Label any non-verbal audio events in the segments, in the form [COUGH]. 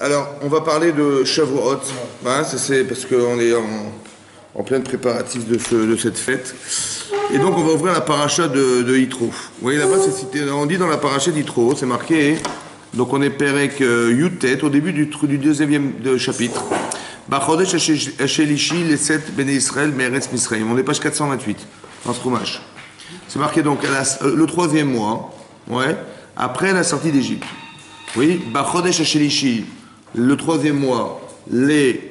Alors, on va parler de Shavuot. Hein, c'est parce qu'on est en, en plein préparatif de, ce- de cette fête. Et donc, on va ouvrir la paracha de, de Yitro. Vous voyez là-bas, c'est cité, on dit dans la paracha d'Yitro, c'est marqué. Donc, on est Perek euh, Yutet, au début du, deuxième de chapitre. Bachodesh Hashelishi, les sept Béné Israël, Meretz Misraïm. On est page 428, dans ce roumage. C'est marqué donc à la- euh, le troisième mois, ouais, après la sortie d'Égypte. Oui, Bachodesh Hashelishi, le troisième mois, les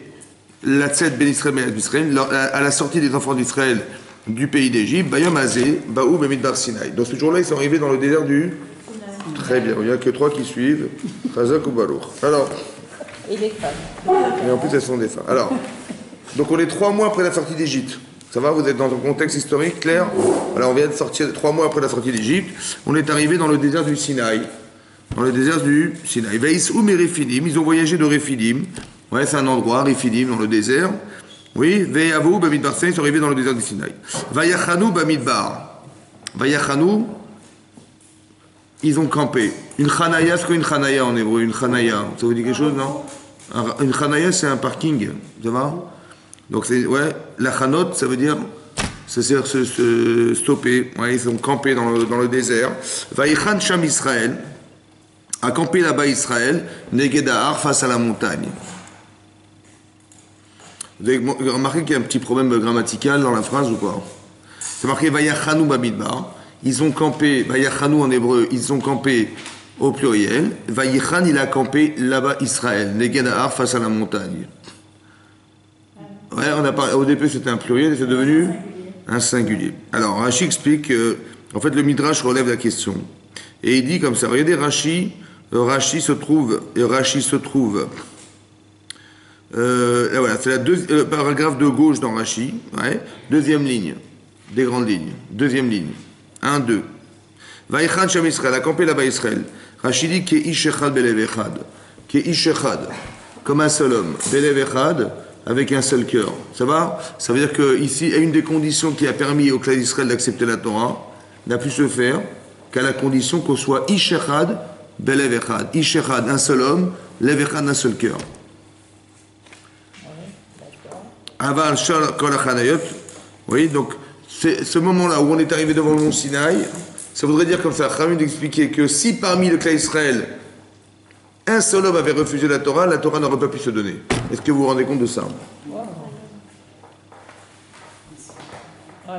la tzed ben Israël ben Israël, à la sortie des enfants d'Israël du pays d'Égypte, Bayom Azé, Baou Bemidbar Sinaï. Donc ce jour-là, ils sont arrivés dans le désert du. Très bien, il n'y a que trois qui suivent, Chazak ou Balour. Alors, Et les femmes. et en plus elles sont des femmes. Alors, donc on est trois mois après la sortie d'Égypte. Ça va, vous êtes dans un contexte historique clair? Alors on vient de sortir trois mois après la sortie d'Égypte. On est arrivé dans le désert du Sinaï. Dans le désert du Sinaï. Veis ou ils ont voyagé de Rephidim. Ouais, c'est un endroit, Rephidim, dans le désert. Oui, Veyavou, Bamidbar, ils sont arrivés dans le désert du Sinaï. Vayachanou, Bamidbar. Vayachanou, ils ont campé. Une chanaya, c'est quoi une chanaya en hébreu Une chanaya, ça vous dit quelque chose, non? Un- Une chanaya, c'est un parking, ça va? Donc, ouais, la chanot, ça veut dire, ça sert se, se stopper. Ouais, ils ont campé dans le, dans le désert. Vaïchan Sham Israël, a campé là-bas Israël, Negedahar, face à la montagne. Vous avez remarqué qu'il y a un petit problème grammatical dans la phrase ou quoi C'est marqué Vayachanou Bamidbar. Ils ont campé, Vayachanou en hébreu, ils ont campé au pluriel. Vayichan, il a campé là-bas Israël, Negedahar, face à la montagne. Ouais, on a parlé, au début c'était un pluriel et c'est devenu un singulier. Alors Rashi explique que, en fait, le Midrash relève la question. Et il dit comme ça, regardez Rashi, Rashi se trouve, et Rashi se trouve, euh, voilà, c'est deux- euh, le paragraphe de gauche dans ouais, deuxième ligne, des grandes lignes, deuxième ligne, 1, 2. Vaïchan Sham Israël, a campé là-bas Israël. Rashi dit que Ishechad Belev Echad, que Ishechad, comme un seul homme, Belev Echad, avec un seul cœur. Ça va? Ça veut dire que ici, une des conditions qui a permis au clan d'Israël d'accepter la Torah n'a pu se faire qu'à la condition qu'on soit Ishechad, Belev Echad. Ishechad, un seul homme, Lev Echad, un seul cœur. Aval Shal Kol HaChanayot. Oui, donc c'est ce moment-là où on est arrivé devant le mont Sinaï, ça voudrait dire comme ça, Khamim d'expliquer que si parmi le clan Israël, un seul homme avait refusé la Torah, la Torah n'aurait pas pu se donner. Est-ce que vous vous rendez compte de ça? Ah.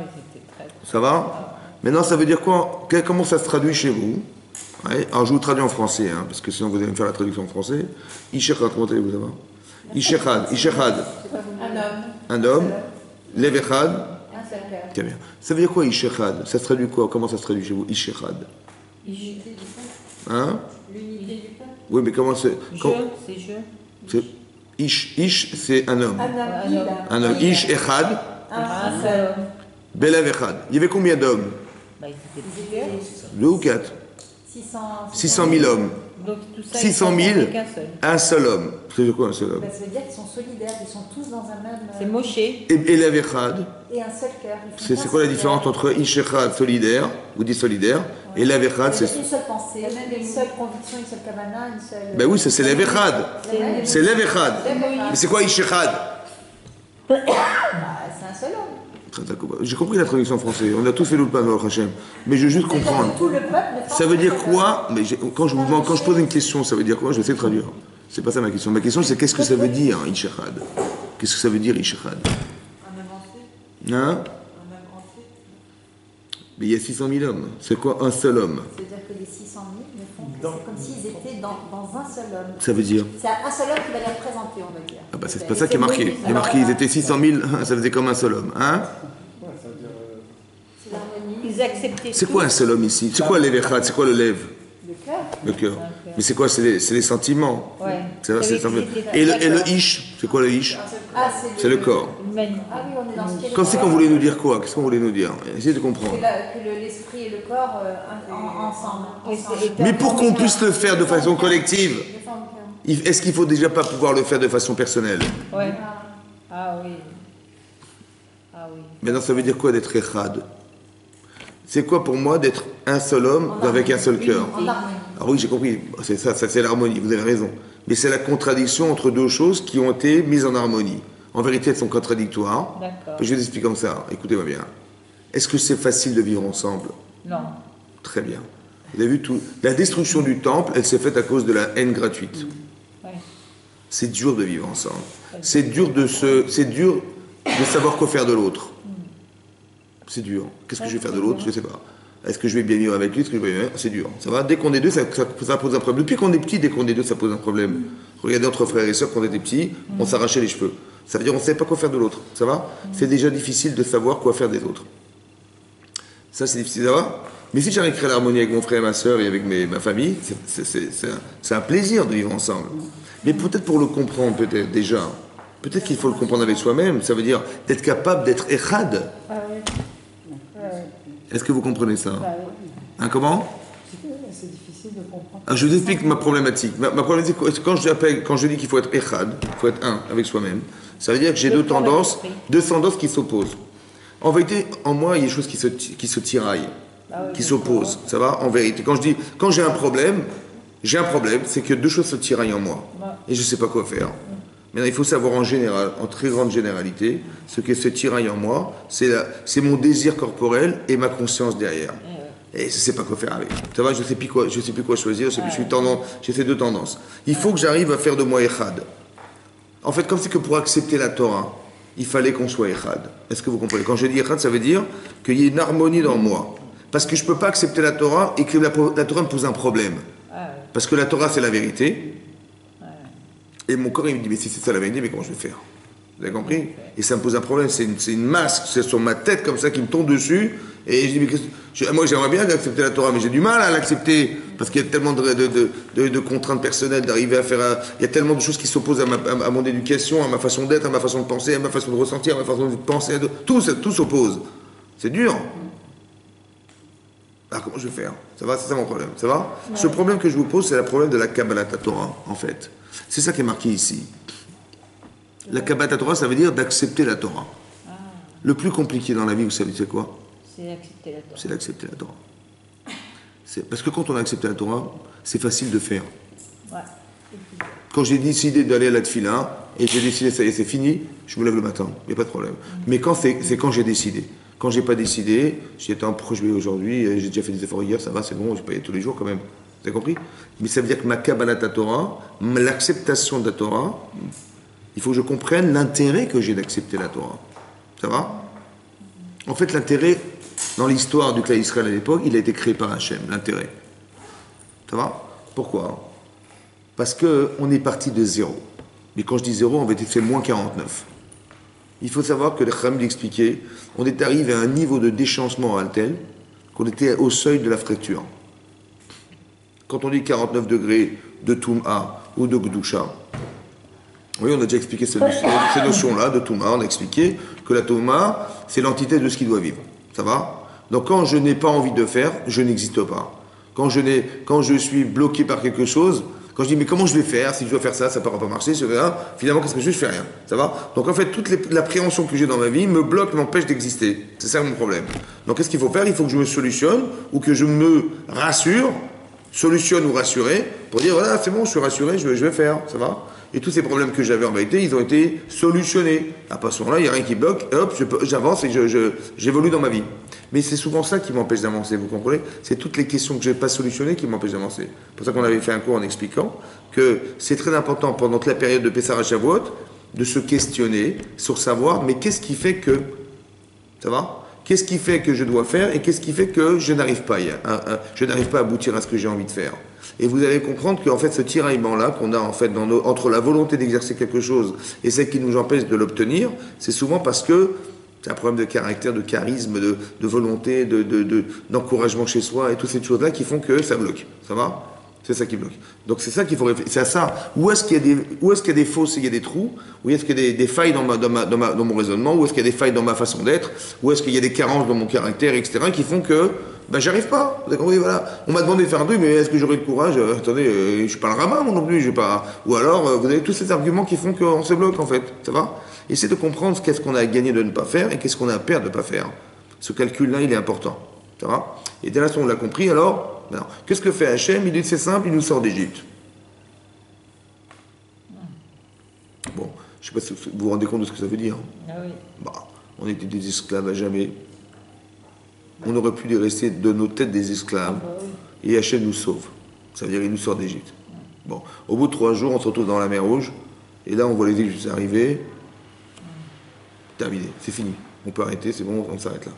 Ça va? Maintenant, ça veut dire quoi? Comment ça se traduit chez vous? Ouais, Alors, je vous traduis en français, hein, parce que sinon vous allez me faire la traduction en français. Ishechad, comment allez-vous là-bas Ishechad, Ishechad, Un homme, un homme, Levechad, un seul cœur. Bien. Ça veut dire quoi, Ishechad Ça se traduit quoi? Comment ça se traduit chez vous, Ishechad L'unité du peuple. Hein? L'unité du peuple. Oui, mais comment c'est Je, c'est je. c'est- Ish, Ish, c'est un homme. Un homme, Un Ish Echad, Un seul homme. Echad. Il y avait combien d'hommes? Bah, Deux ou quatre? 600, 600 000 hommes. Donc tout ça. 600 ils 000, sont qu'un seul. un seul homme. C'est quoi un seul homme Bah, ça veut dire qu'ils sont solidaires, ils sont tous dans un même. C'est Moshe. Et Belev Echad, Et un seul cœur. C'est quoi la différence entre Ish Echad, solidaire, vous dites solidaire, et Lev Echad, C'est une seule pensée, une seule conviction, une seule kavana, une seule. Ben oui, c'est c'est Lev Echad. C'est la même. C'est Lev Echad. Mais c'est quoi Ish Echad Bah, c'est un seul homme. D'accord. J'ai compris la traduction en français. On a tous fait le pain, Hachem. Mais je veux juste comprendre. Ça veut dire quoi? Mais quand je, vous demande- quand je pose une question, ça veut dire quoi? Je vais essayer de traduire. C'est pas ça ma question. Ma question, c'est qu'est-ce que ça veut dire, Ishechad Qu'est-ce que ça veut dire, Ishechad Hein? Mais il y a 600 000 hommes. C'est quoi un seul homme? C'est-à-dire que les 600 000 ne font que c'est comme s'ils étaient dans, dans un seul homme. Ça veut dire? C'est un seul homme qui va les représenter, on va dire. Ah bah c'est pas ça qui est marqué. Il est marqué, ils étaient 600 000, ça faisait comme un seul homme. Hein? C'est l'harmonie, Ils acceptaient. C'est quoi un seul homme ici? C'est quoi l'Evechad C'est quoi le lève le cœur. Le cœur. Mais c'est quoi? C'est les, sentiments. Ouais. C'est et, le, et le d'accord. ish, c'est quoi le ish? Ah, C'est le corps. Ah oui, on est dans ce qu'il Quand c'est qu'on voulait nous dire quoi Qu'est-ce qu'on voulait nous dire Essayez de comprendre. Que, le- l'esprit et le corps euh, en- en- ensemble. Mais pour qu'on puisse le faire de façon collective, est-ce qu'il faut déjà pas pouvoir le faire de façon personnelle Ouais. Ah oui. Ah oui. Maintenant, ça veut dire quoi d'être echad C'est quoi pour moi d'être un seul homme avec un seul cœur. Ah oui, j'ai compris. C'est ça, ça c'est l'harmonie, vous avez raison. Mais c'est la contradiction entre deux choses qui ont été mises en harmonie. En vérité, elles sont contradictoires. D'accord. Je vous explique comme ça. Écoutez-moi bien. Est-ce que c'est facile de vivre ensemble? Non. Très bien. Vous avez vu tout. La destruction du temple, elle s'est faite à cause de la haine gratuite. Ouais. C'est dur de vivre ensemble. C'est dur de se, c'est dur de savoir quoi faire de l'autre. C'est dur. Qu'est-ce que je vais faire de l'autre Je sais pas. Est-ce que je vais bien vivre avec lui Est-ce que je vais bien C'est dur. Ça va Dès qu'on est deux, ça, ça- ça pose un problème. Depuis qu'on est petit, dès qu'on est deux, ça pose un problème. Regardez entre frères et sœurs, quand on était petits, on s'arrachait les cheveux. Ça veut dire on ne savait pas quoi faire de l'autre. Ça va C'est déjà difficile de savoir quoi faire des autres. Ça, c'est difficile à voir. Mais si j'arrive à créer l'harmonie avec mon frère et ma soeur et avec mes- ma famille, c'est- un, un plaisir de vivre ensemble. Mais peut-être pour le comprendre, peut-être déjà, peut-être qu'il faut le comprendre avec soi-même. Ça veut dire d'être capable d'être echad. Ah oui. Est-ce que vous comprenez ça Bah oui. Hein, Comment C'est difficile de comprendre. Ah, Je vous explique ma problématique. Ma, ma problématique, quand je, appelle- quand je dis qu'il faut être echad, il faut être un avec soi-même, ça veut dire que j'ai deux tendances, deux tendances qui s'opposent. En vérité, en moi, il y a des choses qui se, qui se tiraillent, Ah oui, qui s'opposent. Ça va En vérité. Quand je dis, quand j'ai un problème, j'ai un problème, c'est que deux choses se tiraillent en moi. Ouais. Et je ne sais pas quoi faire. Maintenant, il faut savoir en général, en très grande généralité, ce qui se tiraille en moi, c'est mon désir corporel et ma conscience derrière. Et je ne sais pas quoi faire avec. Ça va, je ne sais plus quoi, je sais plus quoi choisir. Je suis tendance, j'ai ces deux tendances. Il faut que j'arrive à faire de moi Echad. En fait, comme c'est que pour accepter la Torah, il fallait qu'on soit Echad. Est-ce que vous comprenez? Quand je dis Echad, ça veut dire qu'il y ait une harmonie dans moi. Parce que je ne peux pas accepter la Torah et que la, la Torah me pose un problème. Parce que la Torah, c'est la vérité. Et mon corps, il me dit, mais si c'est ça la vérité, mais comment je vais faire? Vous avez compris? Et ça me pose un problème. C'est une, une masque, c'est sur ma tête comme ça qui me tombe dessus. Et je dis, mais moi, j'aimerais bien accepter la Torah, mais j'ai du mal à l'accepter. Parce qu'il y a tellement de, de- de- contraintes personnelles d'arriver à faire. il y a tellement de choses qui s'opposent à, à- mon éducation, à ma façon d'être, à ma façon de penser, à ma façon de ressentir, à ma façon de penser. tout, tout s'oppose. C'est dur. Alors comment je vais faire Ça va, c'est ça mon problème. Ça va Ce problème que je vous pose, c'est le problème de la Kabbalah Torah, en fait. C'est ça qui est marqué ici. La Kabbalah Torah, ça veut dire d'accepter la Torah. Le plus compliqué dans la vie, vous savez, c'est quoi C'est accepter la Torah. C'est d'accepter la Torah. C'est- Parce que quand on a accepté la Torah, c'est facile de faire. Ouais. Quand j'ai décidé d'aller à la tefila, et j'ai décidé, ça y est, c'est fini, je me lève le matin, il n'y a pas de problème. Mais quand c'est quand j'ai décidé. Quand j'ai pas décidé, été un vais aujourd'hui, euh, j'ai déjà fait des efforts hier, ça va, c'est bon, je vais pas tous les jours quand même. Vous compris? Mais ça veut dire que ma Kabbalah Torah, l'acceptation de la Torah, il faut que je comprenne l'intérêt que j'ai d'accepter la Torah. Ça va? En fait, l'intérêt, dans l'histoire du clan Israël à l'époque, il a été créé par Hachem, l'intérêt. Ça va? Pourquoi? Parce qu'on est parti de zéro. Mais quand je dis zéro, être fait moins 49. Il faut savoir que le Kham l'expliquait, on est arrivé à un niveau de déchancement moral tel qu'on était au seuil de la fracture. Quand on dit 49 degrés de Touma ou de Gdusha, oui, on a déjà expliqué [LAUGHS] ces, notions-là de Touma. On a expliqué que la Touma, c'est l'entité de ce qui doit vivre. Ça va? Donc quand je n'ai pas envie de faire, je n'existe pas. Quand je, n'ai- quand je suis bloqué par quelque chose, quand je dis mais comment je vais faire Si je dois faire ça, ça ne pourra pas marcher. je fais ça. Finalement, qu'est-ce que je fais Je fais rien. Ça va? Donc en fait, toute l'appréhension que j'ai dans ma vie me bloque, m'empêche d'exister. C'est ça mon problème. Donc qu'est-ce qu'il faut faire? Il faut que je me solutionne ou que je me rassure, solutionne ou rassurer, pour dire voilà, c'est bon, je suis rassuré, je vais, vais faire. Ça va? Et tous ces problèmes que j'avais en vérité, ils ont été solutionnés. À partir de là, il n'y a rien qui bloque, et hop, j'avance et je- je- j'évolue dans ma vie. Mais c'est souvent ça qui m'empêche d'avancer, vous comprenez? C'est toutes les questions que je n'ai pas solutionnées qui m'empêchent d'avancer. C'est pour ça qu'on avait fait un cours en expliquant que c'est très important pendant toute la période de Pessah Shavuot de se questionner sur savoir, mais qu'est-ce qui fait que. Ça va? Qu'est-ce qui fait que je dois faire et qu'est-ce qui fait que je n'arrive pas, à- à- à- pas à aboutir à ce que j'ai envie de faire? Et vous allez comprendre qu'en fait, ce tiraillement-là qu'on a en fait entre la volonté d'exercer quelque chose et celle qui nous empêche de l'obtenir, c'est souvent parce que c'est un problème de caractère, de charisme, de, volonté, de, de- d'encouragement chez soi et toutes ces choses-là qui font que ça bloque. Ça va? C'est ça qui bloque. Donc c'est ça qu'il faut réfléchir. C'est à ça. Où est-ce qu'il y a des, fausses et il y a des trous? Où est-ce qu'il y a des, failles dans, mon raisonnement? Où est-ce qu'il y a des failles dans ma façon d'être? Où est-ce qu'il y a des carences dans mon caractère, etc. qui font que ben, j'arrive pas. Vous avez compris? Voilà. On m'a demandé de faire un truc, mais est-ce que j'aurai le courage? Euh, Attendez, euh, je suis pas le rabbin moi non plus. Je pas. Ou alors euh, vous avez tous ces arguments qui font qu'on se bloque en fait. Ça va? Essayez de comprendre qu'est-ce qu'on a à gagner de ne pas faire et qu'est-ce qu'on a à perdre de ne pas faire. Ce calcul-là, il est important. Ça va Et dès l'instant où on l'a compris, alors, qu'est-ce que fait Hachem? Il dit c'est simple, il nous sort d'Égypte. Bon, je ne sais pas si vous vous rendez compte de ce que ça veut dire. Ah oui. Bah, on était des esclaves à jamais. On aurait pu rester de nos têtes des esclaves. Bah oui. Et Hachem nous sauve. Ça veut dire qu'il nous sort d'Égypte. Bon, au bout de trois jours, on se retrouve dans la mer Rouge. Et là, on voit les Égyptiens arriver. Terminé, c'est fini. On peut arrêter, c'est bon, on s'arrête là.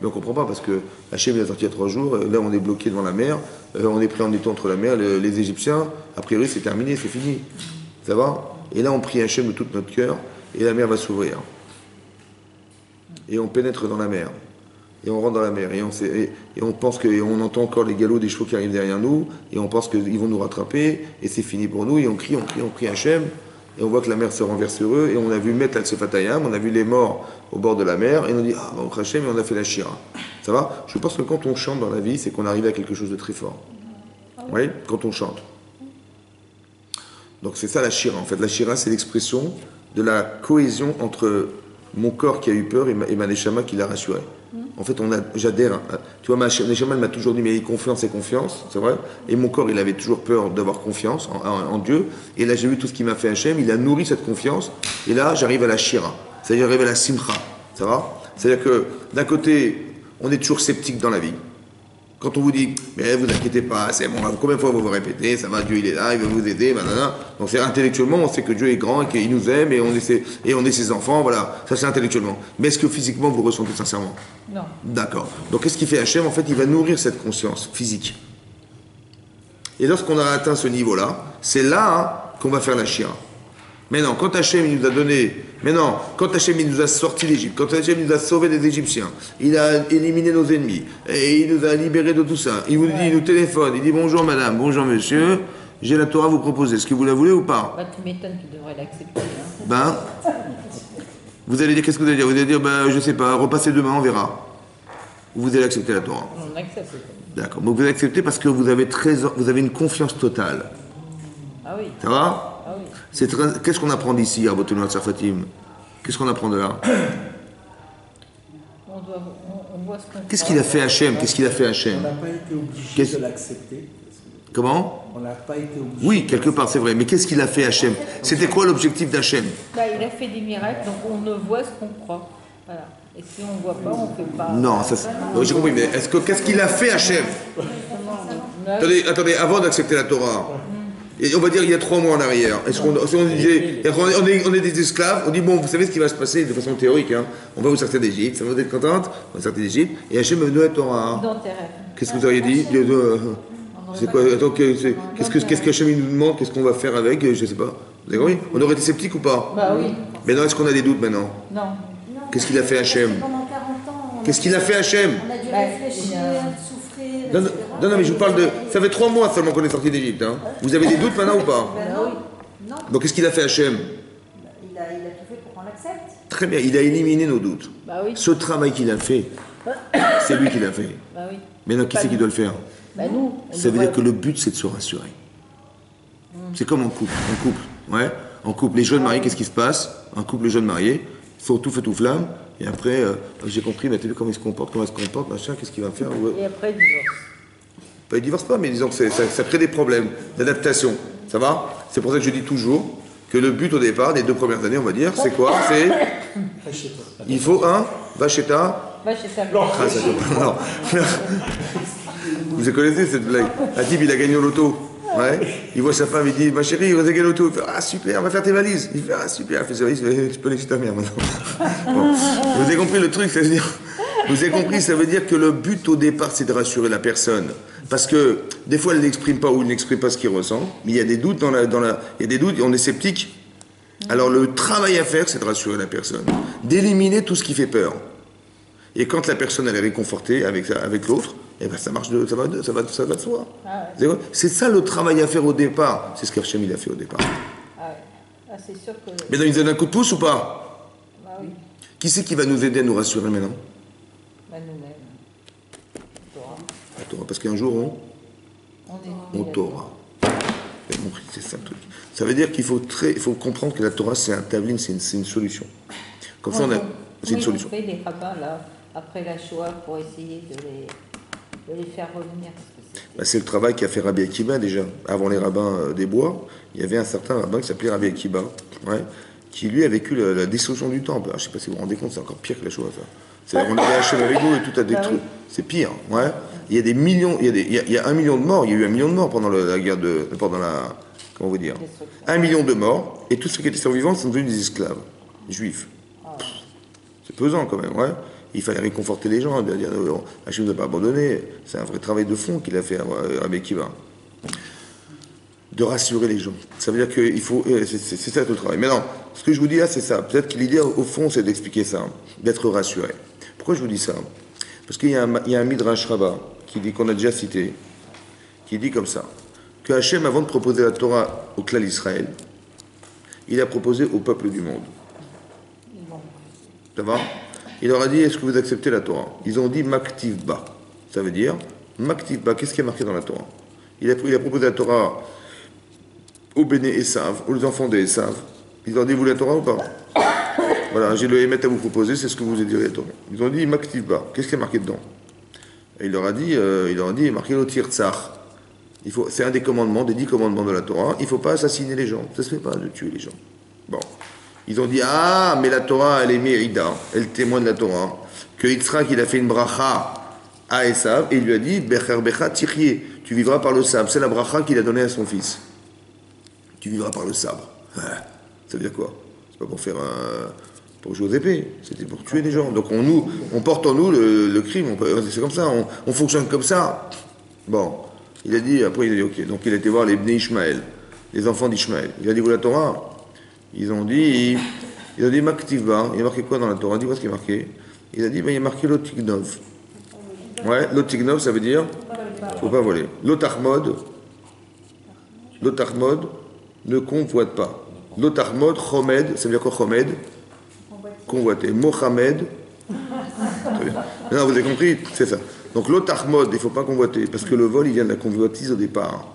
Mais on ne comprend pas parce que Hachem a sorti il y a trois jours. euh, Là, on est bloqué devant la mer. euh, on est pris en étau entre la mer. le- les Égyptiens, a priori, c'est terminé, c'est fini. Ça va? Et là, on prie Hachem de tout notre cœur. Et la mer va s'ouvrir. Et on pénètre dans la mer. Et on rentre dans la mer. Et on, pense que, entend encore les galops des chevaux qui arrivent derrière nous. Et on pense qu'ils vont nous rattraper. Et c'est fini pour nous. Et on crie, on crie, on crie Hachem. Et on voit que la mer se renverse sur eux. Et on a vu mettre Al-Sefatayam. On a vu les morts au bord de la mer. Et on dit, ah, bon, Hachem, et on a fait la Shira. Ça va? Je pense que quand on chante dans la vie, c'est qu'on arrive à quelque chose de très fort. Oui Quand on chante. Donc c'est ça la Shira. En fait, la Shira, c'est l'expression de la cohésion entre mon corps qui a eu peur et ma, et qui l'a rassuré. En fait, j'adhère. à- Tu vois, ma neshama m'a toujours dit, mais confiance et confiance, c'est vrai. Et mon corps, il avait toujours peur d'avoir confiance en Dieu. Et là, j'ai vu tout ce qui m'a fait Hachem. Il a nourri cette confiance. Et là, j'arrive à la Shira. C'est-à-dire, j'arrive à la Simcha. Ça va? C'est-à-dire que, d'un côté, on est toujours sceptique dans la vie. Quand on vous dit, mais vous inquiétez pas, c'est bon, combien de fois vous vous répétez, ça va, Dieu il est là, il va vous aider, nanana. Donc c'est intellectuellement, on sait que Dieu est grand et qu'il nous aime et on est ses, et on est ses enfants, voilà, ça c'est intellectuellement. Mais est-ce que physiquement vous ressentez sincèrement? Non. D'accord. Donc qu'est-ce qu'il fait Hachem? En fait, il va nourrir cette conscience physique. Et lorsqu'on a atteint ce niveau-là, c'est là hein, qu'on va faire la chira. Maintenant, quand Hachem nous a donné, maintenant, quand Hachem nous a sorti d'Égypte, quand Hachem nous a sauvé des Égyptiens, il a éliminé nos ennemis, et il nous a libérés de tout ça, il vous dit, il nous téléphone, il dit bonjour madame, bonjour monsieur, j'ai la Torah à vous proposer, est-ce que vous la voulez ou pas? Bah, tu m'étonnes, tu devrais l'accepter. hein. Ben, vous allez dire, qu'est-ce que vous allez dire? Vous allez dire, ben, je sais pas, repassez demain, on verra. Ou vous allez accepter la Torah. On accepte. D'accord. Donc vous acceptez parce que vous avez, très, vous avez une confiance totale. Ah oui. Ça va? Oui. C'est très- Qu'est-ce qu'on apprend d'ici, à Botonou Fatim? Qu'est-ce qu'on apprend de là? On, on, on Qu'est-ce qu'il a fait Hachem? Qu'est-ce qu'il a fait On Hachem n'a pas été obligé de l'accepter. Comment? On n'a pas été obligé. Oui, quelque part, c'est vrai. Mais qu'est-ce qu'il a fait Hachem? C'était quoi l'objectif d'Hachem? Bah, il a fait des miracles, donc on ne voit ce qu'on croit. Voilà. Et si on ne voit pas, on ne fait pas. Non, ça c'est... Non, J'ai compris, mais est-ce que, qu'est-ce qu'il a fait Hachem? Attendez, attendez, avant d'accepter la Torah, on va dire il y a trois mois en arrière, est-ce qu'on si on disait, on est, on est- on est des esclaves, on dit bon, vous savez ce qui va se passer de façon théorique, hein, on va vous sortir d'Égypte, ça va vous être contente, on va sortir d'Égypte, et Hachem va nous donner la Torah. Qu'est-ce que vous auriez dit? De- de- C'est quoi? Attends, qu'est-ce que qu'est-ce qu'Hachem il nous demande? Qu'est-ce qu'on va faire avec? Je sais pas. Vous avez compris? On aurait été sceptique ou pas? Bah oui. Maintenant, est-ce qu'on a des doutes maintenant? Non. Non, Qu'est-ce qu'il a fait Hachem? Pendant 40 ans, on a- Qu'est-ce qu'il a fait Hachem? on a dû Bah, réfléchir, souffrir, non, non, mais je vous parle de. Ça fait trois mois seulement qu'on est sorti d'Égypte. Hein. Vous avez des doutes maintenant ou pas Ben non, non. Donc qu'est-ce qu'il a fait Hachem Il a, il a tout fait pour qu'on l'accepte. Très bien, il a éliminé nos doutes. Bah oui. Ce travail qu'il a fait, [COUGHS] c'est lui qui l'a fait. Bah oui. Maintenant, qui c'est qui doit le faire? Bah nous. Ça veut dire que le but, c'est de se rassurer. C'est comme en couple. En couple, ouais. En couple, les jeunes mariés, qu'est-ce qui se passe? Un couple jeune marié, ils sont tout feu tout flamme. Et après, euh, j'ai compris, mais t'as vu comment il se comporte, comment il se comporte, machin, qu'est-ce qu'il va faire? Ouais. Et après, divorce. Pas, ils divorcent pas, mais disons que ça, ça crée des problèmes d'adaptation. Ça va? C'est pour ça que je dis toujours que le but au départ, des deux premières années, on va dire, c'est quoi? C'est. Il faut un, va chez ta. Va chez ta Ah, non. Vous connaissez cette blague? Un type, il a gagné au loto. Ouais. Il voit sa femme, il dit Ma chérie, on a gagné au loto. Il fait Ah, super, on va faire tes valises. Il fait Ah, super, il fait ses valises. Il fait, Je peux aller chez ta mère maintenant. Bon. Vous avez compris le truc Ça veut dire. Vous avez compris, ça veut dire que le but au départ, c'est de rassurer la personne. Parce que des fois, elle n'exprime pas ou elle n'exprime pas ce qu'il ressent. Mais il y a des doutes dans la. Dans la il y a des doutes, on est sceptique. Alors le travail à faire, c'est de rassurer la personne. D'éliminer tout ce qui fait peur. Et quand la personne elle est réconfortée avec, avec l'autre, eh ben ça marche, de, ça, va de, ça, va, ça va de soi. Ah C'est ça le travail à faire au départ. C'est ce qu'Hachem il a fait au départ. Ah, ouais. ah sûr que. Maintenant, il nous donne un coup de pouce ou pas? Bah oui. Qui c'est qui va nous aider à nous rassurer maintenant Bah nous-mêmes. On t'aura. Torah. Parce qu'un jour, on, On on C'est ça le truc. Ça veut dire qu'il faut, très, il faut comprendre que la Torah, c'est un tablin, c'est une, solution. Comme ça, on a, c'est une solution. fait les rabbins là, après la Shoah, pour essayer de les de les faire revenir. c'est- Bah, c'est le travail qu'a fait Rabbi Akiba déjà. Avant les rabbins euh, des bois, il y avait un certain rabbin qui s'appelait Rabbi Akiba, ouais, qui lui a vécu la, la destruction du temple. Alors, je sais pas si vous vous rendez compte, c'est encore pire que la chose. ça. On avait Hachem avec nous et tout a détruit. C'est pire, ouais. Il y a des millions, il y a, un million de morts. Il y a eu un million de morts pendant la guerre de, pendant la, comment vous dire, un million de morts et tous ceux qui étaient survivants sont devenus des esclaves, juifs. C'est pesant quand même, ouais. Il fallait réconforter les gens, dire euh, Hachem ne nous a pas abandonné. C'est un vrai travail de fond qu'il a fait euh, Rabbi Akiva. De rassurer les gens. Ça veut dire qu'il faut. euh, C'est ça tout le travail. Maintenant, ce que je vous dis là, c'est ça. Peut-être que l'idée, au fond, c'est d'expliquer ça, d'être rassuré. Pourquoi je vous dis ça? Parce qu'il y, a un- Midrash Rabbah qui dit, qu'on a déjà cité, qui dit comme ça que Hachem, avant de proposer la Torah au clan d'Israël, il a proposé au peuple du monde. Ça va? Il leur a dit Est-ce que vous acceptez la Torah? Ils ont dit Maktiv Ba. Ça veut dire Maktiv Ba. Qu'est-ce qui est marqué dans la Torah? Il a, proposé la Torah aux Béné Esav, aux enfants des Esav. Ils ont dit Vous la Torah ou pas? Voilà, j'ai le Hémet à vous proposer, c'est ce que vous Torah. Ils ont dit Maktiv Ba. Qu'est-ce qui est marqué dedans? Et il leur a dit euh, Il leur a dit marqué l'Otir Tsar. Il c'est un des commandements, des dix commandements de la Torah. Il ne faut pas assassiner les gens. Ça se fait pas de tuer les gens. Bon. Ils ont dit Ah, mais la Torah, elle est mérida. Elle témoigne de la Torah. Que Yitzhak, il a fait une bracha à Esav et il lui a dit Becher Becha Tirye. Tu vivras par le sabre. C'est la bracha qu'il a donnée à son fils. Tu vivras par le sabre. [LAUGHS] Ça veut dire quoi? C'est pas pour faire un. Pour jouer aux épées. C'était pour tuer des gens. Donc on, nous, on porte en nous le, crime. C'est comme ça. On, on fonctionne comme ça. Bon. Il a dit, après il a dit ok. Donc il a été voir les Bnei Ishmaël, les enfants d'Ishmaël. Il a dit, vous la Torah? Ils ont dit, ils ont dit. Il y a marqué quoi dans la Torah? Dis-moi ce qui est marqué. Il a dit, ben, il y a marqué Lotignov. Ouais, Lotignov, ça veut dire faut pas voler. L'Otachmod, l'Otachmod ne convoite pas. L'Otachmod, Chomed, ça veut dire quoi Chomed? Convoiter. Mohamed. Non, vous avez compris, c'est ça. Donc l'Otachmod, il ne faut pas convoiter, parce que le vol, il vient de la convoitise au départ.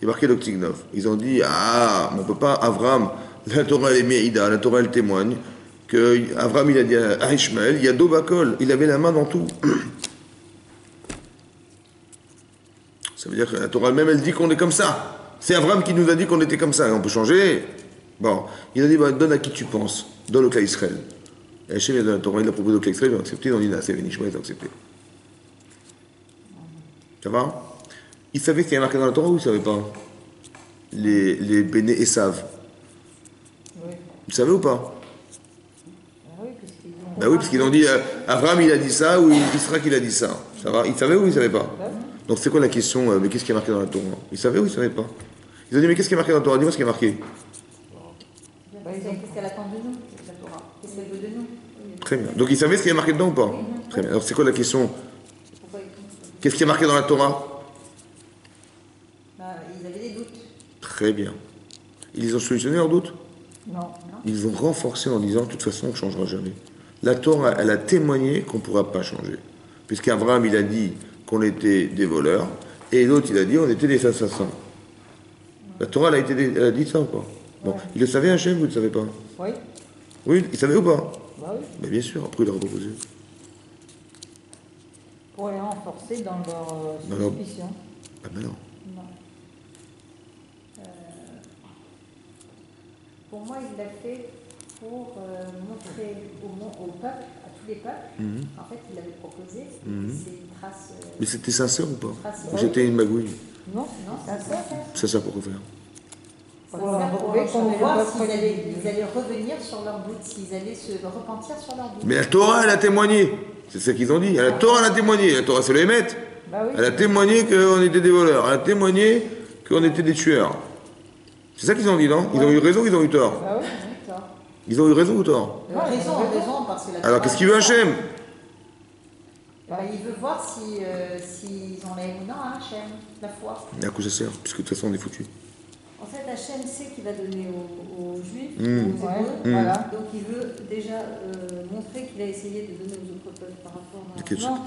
Il est marqué l'Octignov. Ils ont dit, ah, on pas, Avram, la Torah est Meïda, la Torah elle témoigne, que Avram il a dit à Ishmael, il y a Dobakol, il avait la main dans tout. Ça veut dire que la Torah elle-même, elle dit qu'on est comme ça. C'est Avram qui nous a dit qu'on était comme ça, on peut changer. Bon, il a dit, bah, donne à qui tu penses, donne au cas Israël. Hachem, il a donné la Torah, il a proposé au cas Israël, ils ont accepté, ils ont dit, là, c'est Vénishma, ils ont accepté. Ça va? Ils savaient qu'il y avait marqué dans la Torah ou ils ne savaient pas? Les, les Béné et savent. Oui. Ils savaient ou pas? Ah oui, parce qu'ils ont- Ben oui, parce qu'ils ont dit, euh, Abraham il a dit ça ou Israël il a dit ça. Ça va? Ils savaient ou ils ne savaient pas? Donc c'est quoi la question euh, Mais qu'est-ce qui est marqué dans la Torah? Ils savaient ou ils ne savaient pas? Ils ont dit, mais qu'est-ce qui est marqué dans la Torah? Dis-moi ce qui est marqué. Bah, Qu'est-ce qu'elle attend de nous, la Torah Qu'est-ce qu'elle veut de nous Très bien. Donc ils savaient ce qui est marqué dedans ou pas? Très bien. Alors c'est quoi la question? Qu'est-ce qui est marqué dans la Torah? Bah, Ils avaient des doutes. Très bien. Ils ont solutionné leurs doutes? Non. Ils ont renforcé en disant, de toute façon, on ne changera jamais. La Torah, elle a témoigné qu'on ne pourra pas changer. Puisqu'Abraham, il a dit qu'on était des voleurs, et l'autre, il a dit on était des assassins. La Torah, elle a, été, elle a dit ça ou pas? Bon, il le savait, Hachem, vous ne le savez pas? Oui. Oui, il savait ou pas? Bah oui. Mais bien sûr, après il a proposé. Pour les renforcer dans leur euh, Dans leur- suspicion. Ah ben non. Non. Pour moi, il l'a fait pour euh, montrer au, mon- au peuple, à tous les peuples, Mhm. en fait, il avait proposé, c'est Mhm. c'est une trace. euh, Mais c'était sincère ou pas Ou J'étais une magouille. Non, Non, ça sert. ça pour faire Pour, leur prouver qu'on s'ils allaient, ils revenir sur leurs doutes, s'ils allaient se repentir sur leurs doutes. Mais la Torah, elle a témoigné. C'est ce qu'ils ont dit. La Torah, elle a témoigné. La Torah, c'est le Hémet. Bah oui. Elle a témoigné qu'on était des voleurs. Elle a témoigné qu'on était des tueurs. C'est ça qu'ils ont dit, non? Ils ont eu raison ou ils ont eu tort? Bah oui. D'accord. Ils ont eu raison ou tort? Non, raison, raison, parce que la Alors qu'est-ce qu'il veut Hachem? Bah, Il veut voir si, euh, s'ils ont la non à Hachem, la foi. Et à quoi ça sert Puisque de toute façon, on est foutu. En fait, Hachem sait qu'il va donner aux, aux Juifs, Mm. aux Ouais, voilà. Donc il veut déjà euh, montrer qu'il a essayé de donner aux autres peuples par rapport à... Non,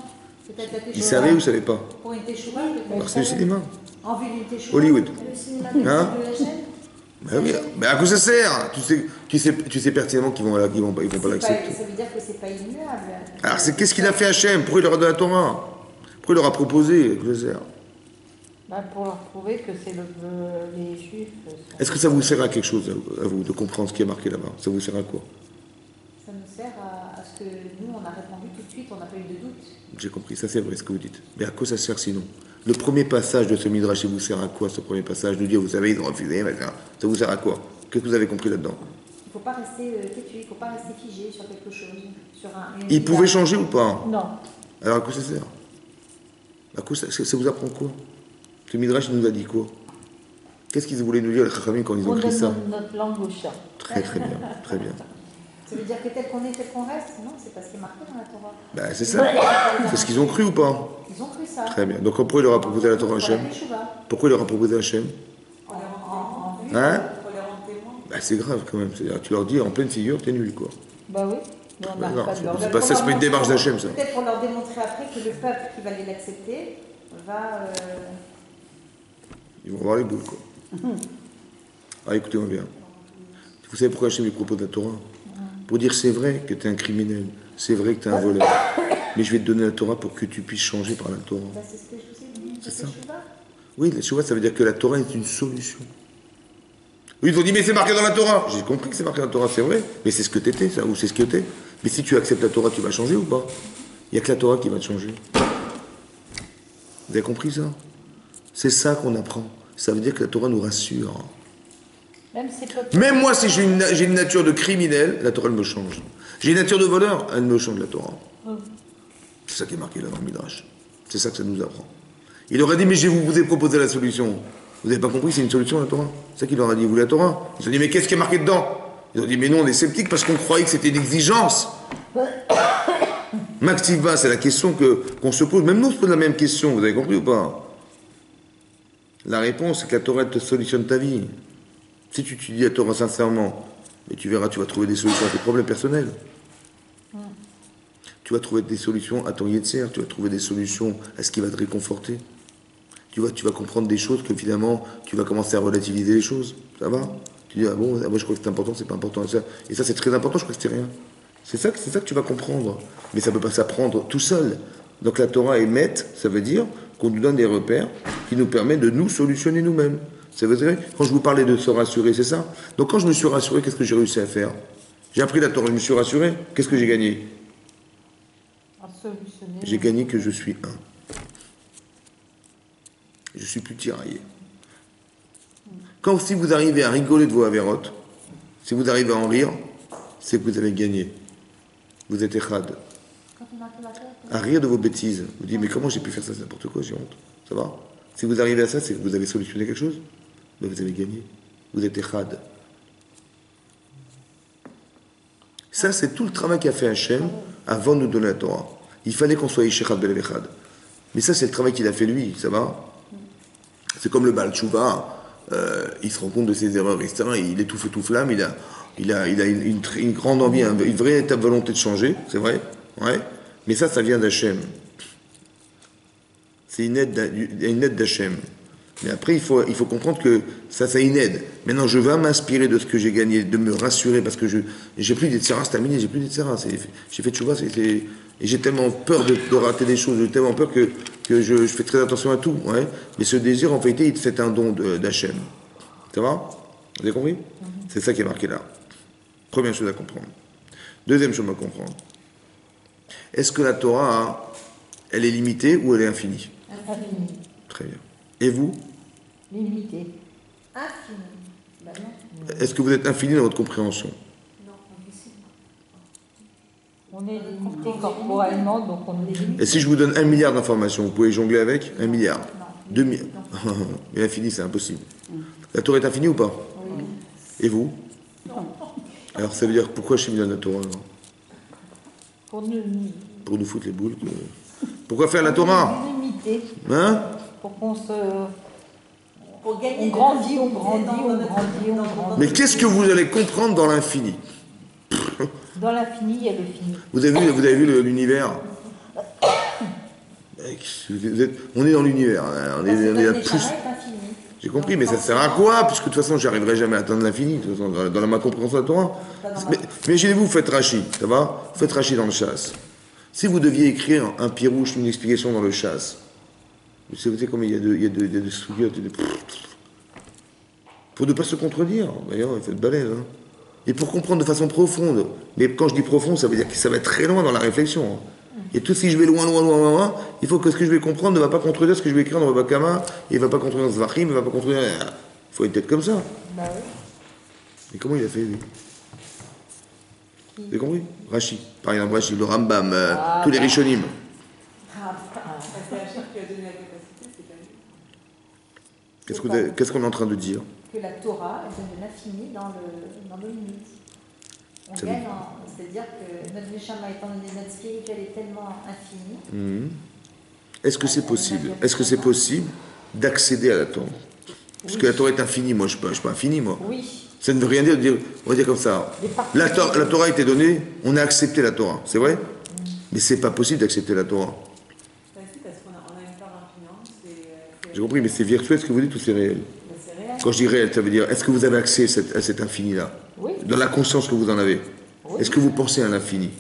Ils Teshuvah. savaient ou ils savaient pas Pour une Teshuvah, c'est le cinéma. En vue d'une Teshuvah. Hollywood. Le cinéma Hein de Bah oui. Mais à quoi ça sert? Tu sais, tu, sais, tu sais pertinemment qu'ils vont, qu'ils vont, pas- ils vont pas l'accepter. Ça veut dire que c'est pas immuable. Alors c'est qu'est-ce qu'il a fait Hachem? Pourquoi il leur a donné la Torah? Pourquoi il leur a proposé? Que ça sert? Pour leur prouver que c'est le, euh, les juifs. sont- Est-ce que ça vous sert à quelque chose, à vous, de comprendre ce qui est marqué là-bas? Ça vous sert à quoi? Ça nous sert à, à ce que nous, on a répondu tout de suite, on n'a pas eu de doute. J'ai compris, ça c'est vrai ce que vous dites. Mais à quoi ça sert sinon? Le premier passage de ce Midrash, il vous sert à quoi ce premier passage? De dire, vous savez, ils ont refusé. Ça vous sert à quoi? Qu'est-ce que vous avez compris là-dedans? Il ne faut pas rester euh, têtu, il ne faut pas rester figé sur quelque chose. Sur un, une Ils pouvaient idée. changer ou pas? Non. Alors à quoi ça sert? À quoi ça, ça vous apprend quoi? Ce Midrash, nous a dit quoi? Qu'est-ce qu'ils voulaient nous dire, les Chachamim, quand ils ont On écrit ça notre- notre langue au chat. Très très bien, très bien. [LAUGHS] Ça veut dire que tel qu'on est, tel qu'on reste Non, c'est pas ce qui est marqué dans la Torah. Ben, c'est ça. C'est ce qu'ils ont cru ou pas? Ils ont cru ça. Très bien. Donc pourquoi il leur a proposé la Torah Hachem? Pourquoi il leur a proposé Hachem? En, en, en vue. Hein? Ben, c'est grave quand même. C'est-à-dire, tu leur dis en pleine figure, t'es nul quoi. Bah oui. Mais on Bah non, pas de leur c'est pas ça, c'est pas une démarche d'Hachem, ça. Peut-être pour leur démontrer après que le peuple qui va les l'accepter va. euh, Ils vont avoir les boules quoi. [LAUGHS] Ah, écoutez-moi bien. Vous savez pourquoi Hachem lui propose la Torah? Pour dire c'est vrai que tu es un criminel, c'est vrai que tu es un voleur, mais je vais te donner la Torah pour que tu puisses changer par la Torah. bah, c'est ce que je vous ai dit. C'est ça. Oui, la Teshuvah, ça veut dire que la Torah est une solution. Oui, ils ont dit, mais c'est marqué dans la Torah. J'ai compris que c'est marqué dans la Torah, c'est vrai. Mais c'est ce que t'étais, ça, ou c'est ce que t'es. Mais si tu acceptes la Torah, tu vas changer ou pas? Il n'y a que la Torah qui va te changer. Vous avez compris ça? C'est ça qu'on apprend. Ça veut dire que la Torah nous rassure. Même peuples. Même moi, si j'ai une, nature de criminel, la Torah, elle me change. J'ai une nature de voleur, elle me change la Torah. C'est ça qui est marqué là dans le Midrash. C'est ça que ça nous apprend. Il aurait dit, mais je vous, vous ai proposé la solution. Vous n'avez pas compris, c'est une solution la Torah. C'est ça qu'il leur a dit, vous la Torah. Ils ont dit, mais qu'est-ce qui est marqué dedans? Ils ont dit, mais non, on est sceptiques parce qu'on croyait que c'était une exigence. [COUGHS] Maxima, c'est la question que, qu'on se pose. Même nous, on se pose la même question, vous avez compris ou pas? La réponse, c'est que la Torah te solutionne ta vie. Si tu étudies la Torah sincèrement, mais tu verras, tu vas trouver des solutions à tes problèmes personnels. Tu vas trouver des solutions à ton Yetzer, tu vas trouver des solutions à ce qui va te réconforter. Tu vas, tu vas comprendre des choses que finalement, tu vas commencer à relativiser les choses. Ça va? Tu dis, ah bon, ah, moi je crois que c'est important, c'est pas important. Ça. Et ça, c'est très important, je crois que c'est rien. C'est ça, ça que tu vas comprendre. Mais ça ne peut pas s'apprendre tout seul. Donc la Torah est maître, ça veut dire qu'on nous donne des repères qui nous permettent de nous solutionner nous-mêmes. Ça veut dire, quand je vous parlais de se rassurer, c'est ça Donc quand je me suis rassuré, qu'est-ce que j'ai réussi à faire? J'ai appris la Torah, je me suis rassuré, qu'est-ce que j'ai gagné? J'ai gagné que je suis un. Je suis plus tiraillé. Quand si vous arrivez à rigoler de vos avérotes, si vous arrivez à en rire, c'est que vous avez gagné. Vous êtes echad. Quand on À rire de vos bêtises. Vous dites, mais comment j'ai pu faire ça C'est n'importe quoi, j'ai honte. Ça va Si vous arrivez à ça, c'est que vous avez solutionné quelque chose Ben, Vous avez gagné. Vous êtes echad. Ça, c'est tout le travail qu'a fait Hachem avant de nous donner la Torah. Il fallait qu'on soit Ishechad Bel Echad. Mais ça, c'est le travail qu'il a fait lui, ça va C'est comme le Baal euh, il se rend compte de ses erreurs. Il est tout flamme. Il a, une, grande envie, un- une véritable volonté de changer, c'est vrai. Ouais. Mais ça, ça vient d'Hachem. C'est une aide d'Hachem. Mais après, il faut, il faut comprendre que ça, c'est une aide. Maintenant, je vais m'inspirer de ce que j'ai gagné, de me rassurer, parce que je j'ai plus d'Etzera, c'est terminé, j'ai plus d'Etzera. C'est- J'ai fait Tchouva, et j'ai tellement peur de, de rater des choses, j'ai tellement peur que, que je, je fais très attention à tout. Ouais. Mais ce désir, en vérité, c'est un don d'Hachem. Ça va? Vous avez compris? C'est ça qui est marqué là. Première chose à comprendre. Deuxième chose à comprendre. Est-ce que la Torah, elle est limitée ou elle est infinie Infini. Très bien. Et vous Limité. infini. Bah non. Est-ce que vous êtes infini dans votre compréhension? Non, impossible. On est limité corporellement, donc on est limité. Et si je vous donne un milliard d'informations, vous pouvez jongler avec Un milliard? Deux milliards [LAUGHS] Mais l'infini, c'est impossible. La Torah est infinie ou pas? Et vous? Alors ça veut dire pourquoi je suis donne la Torah alors? Pour nous, Pour nous foutre les boules que- Pourquoi faire la Torah limiter, Hein pour qu'on se. Pour gagner On grandit, on grandit, on grandit, on grandit. Mais qu'est-ce que vous allez comprendre dans l'infini [LAUGHS] Dans l'infini, il y a le fini. Vous avez vu, vous avez vu l'univers [COUGHS] Mec, vous êtes- On est dans l'univers, hein, on est, que on est. J'ai compris, mais ça sert à quoi Puisque de toute façon, j'arriverai jamais à atteindre l'infini, de dans ma compréhension de la Torah. Mais, imaginez-vous, vous faites Rachi, ça va faites Rachi dans le chasse. Si vous deviez écrire un pirouche, une explication dans le chasse, vous savez combien il y a de, il y a de, de de- Pour ne pas se contredire. D'ailleurs, il faut être balèze. hein. Et pour comprendre de façon profonde. Mais quand je dis profond, ça veut dire que ça va très loin dans la réflexion. hein. Et tout si je vais loin, loin, loin, loin, loin, il faut que ce que je vais comprendre ne va pas contredire ce que je vais écrire dans le Bakama, il ne va pas contredire dans Zvachim, il ne va pas contredire. Il faut être tête comme ça. Bah oui. Et comment il a fait, lui Vous avez compris? Rashi. Par exemple, Rashi, le Rambam, euh, tous les Rishonim. Ah, lui. Qu'est-ce qu'on est en train de dire? Que la Torah, elle donne de l'infini dans, le, dans. On Ça gagne, en- c'est-à-dire que notre Neshama, étant donné notre spirituel, est tellement infini. Mhm. Est-ce que c'est possible Est-ce que c'est possible d'accéder à la Torah Parce que la Torah est infinie, moi je ne suis pas- infini, moi. Oui. Ça ne veut rien dire de dire, on va dire comme ça. La, Tor- la Torah a été donnée, on a accepté la Torah, c'est vrai Mais c'est pas possible d'accepter la Torah. Si, parce qu'on a, on a une part infinie, c'est... euh, c'est- J'ai compris, mais c'est virtuel ce que vous dites ou c'est réel c'est réel. Quand je dis réel, ça veut dire, est-ce que vous avez accès à cet, à cet infini-là Oui. Dans la conscience que vous en avez Oui. Est-ce que vous pensez à l'infini?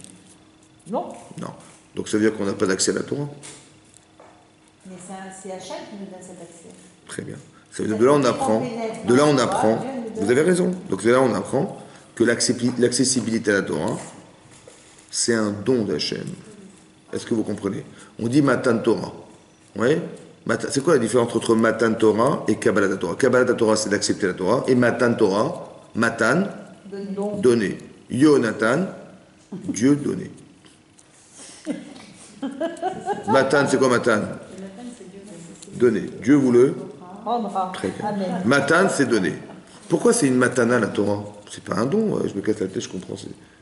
Non. Non. Donc ça veut dire qu'on n'a pas d'accès à la Torah? Mais c'est Hachem qui nous donne cet accès. Très bien. Ça veut dire de là on apprend, de là on apprend, vous avez raison, donc de là on apprend que l'accessi- l'accessibilité à la Torah, c'est un don d'Hachem. Est-ce que vous comprenez? On dit Matan Torah. Oui Matan- C'est quoi la différence entre Matan Torah et Kabbalah Torah? Kabbalah Torah, c'est d'accepter la Torah, et Matan Torah, Matan, Don. donné. Yonatan, Dieu donné. Matan, c'est quoi Matan Donné. Dieu vous le. Très bien. Matan, c'est donné. Pourquoi c'est une matana la Torah? C'est pas un don, ouais, je me casse la tête, je comprends.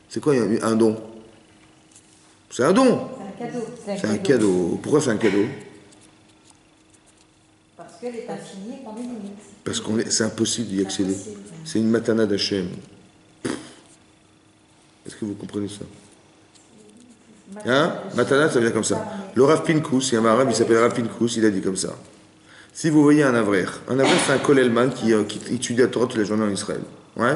C'est- quoi un, don? C'est un don C'est un cadeau. C'est un cadeau. Pourquoi c'est un cadeau? Parce qu'elle est infinie et qu'on est limite. Parce qu'on est, c'est impossible d'y accéder. C'est une matana d'Hachem. Est-ce que vous comprenez ça? Hein? Matana, ça veut dire comme ça. Le Rav Pinkus, il y a un arabe, il s'appelle Rav Pinkus, il a dit comme ça. Si vous voyez un avraire, un avraire c'est un kolelman qui, euh, qui étudie la Torah toute la journée en Israël. Ouais?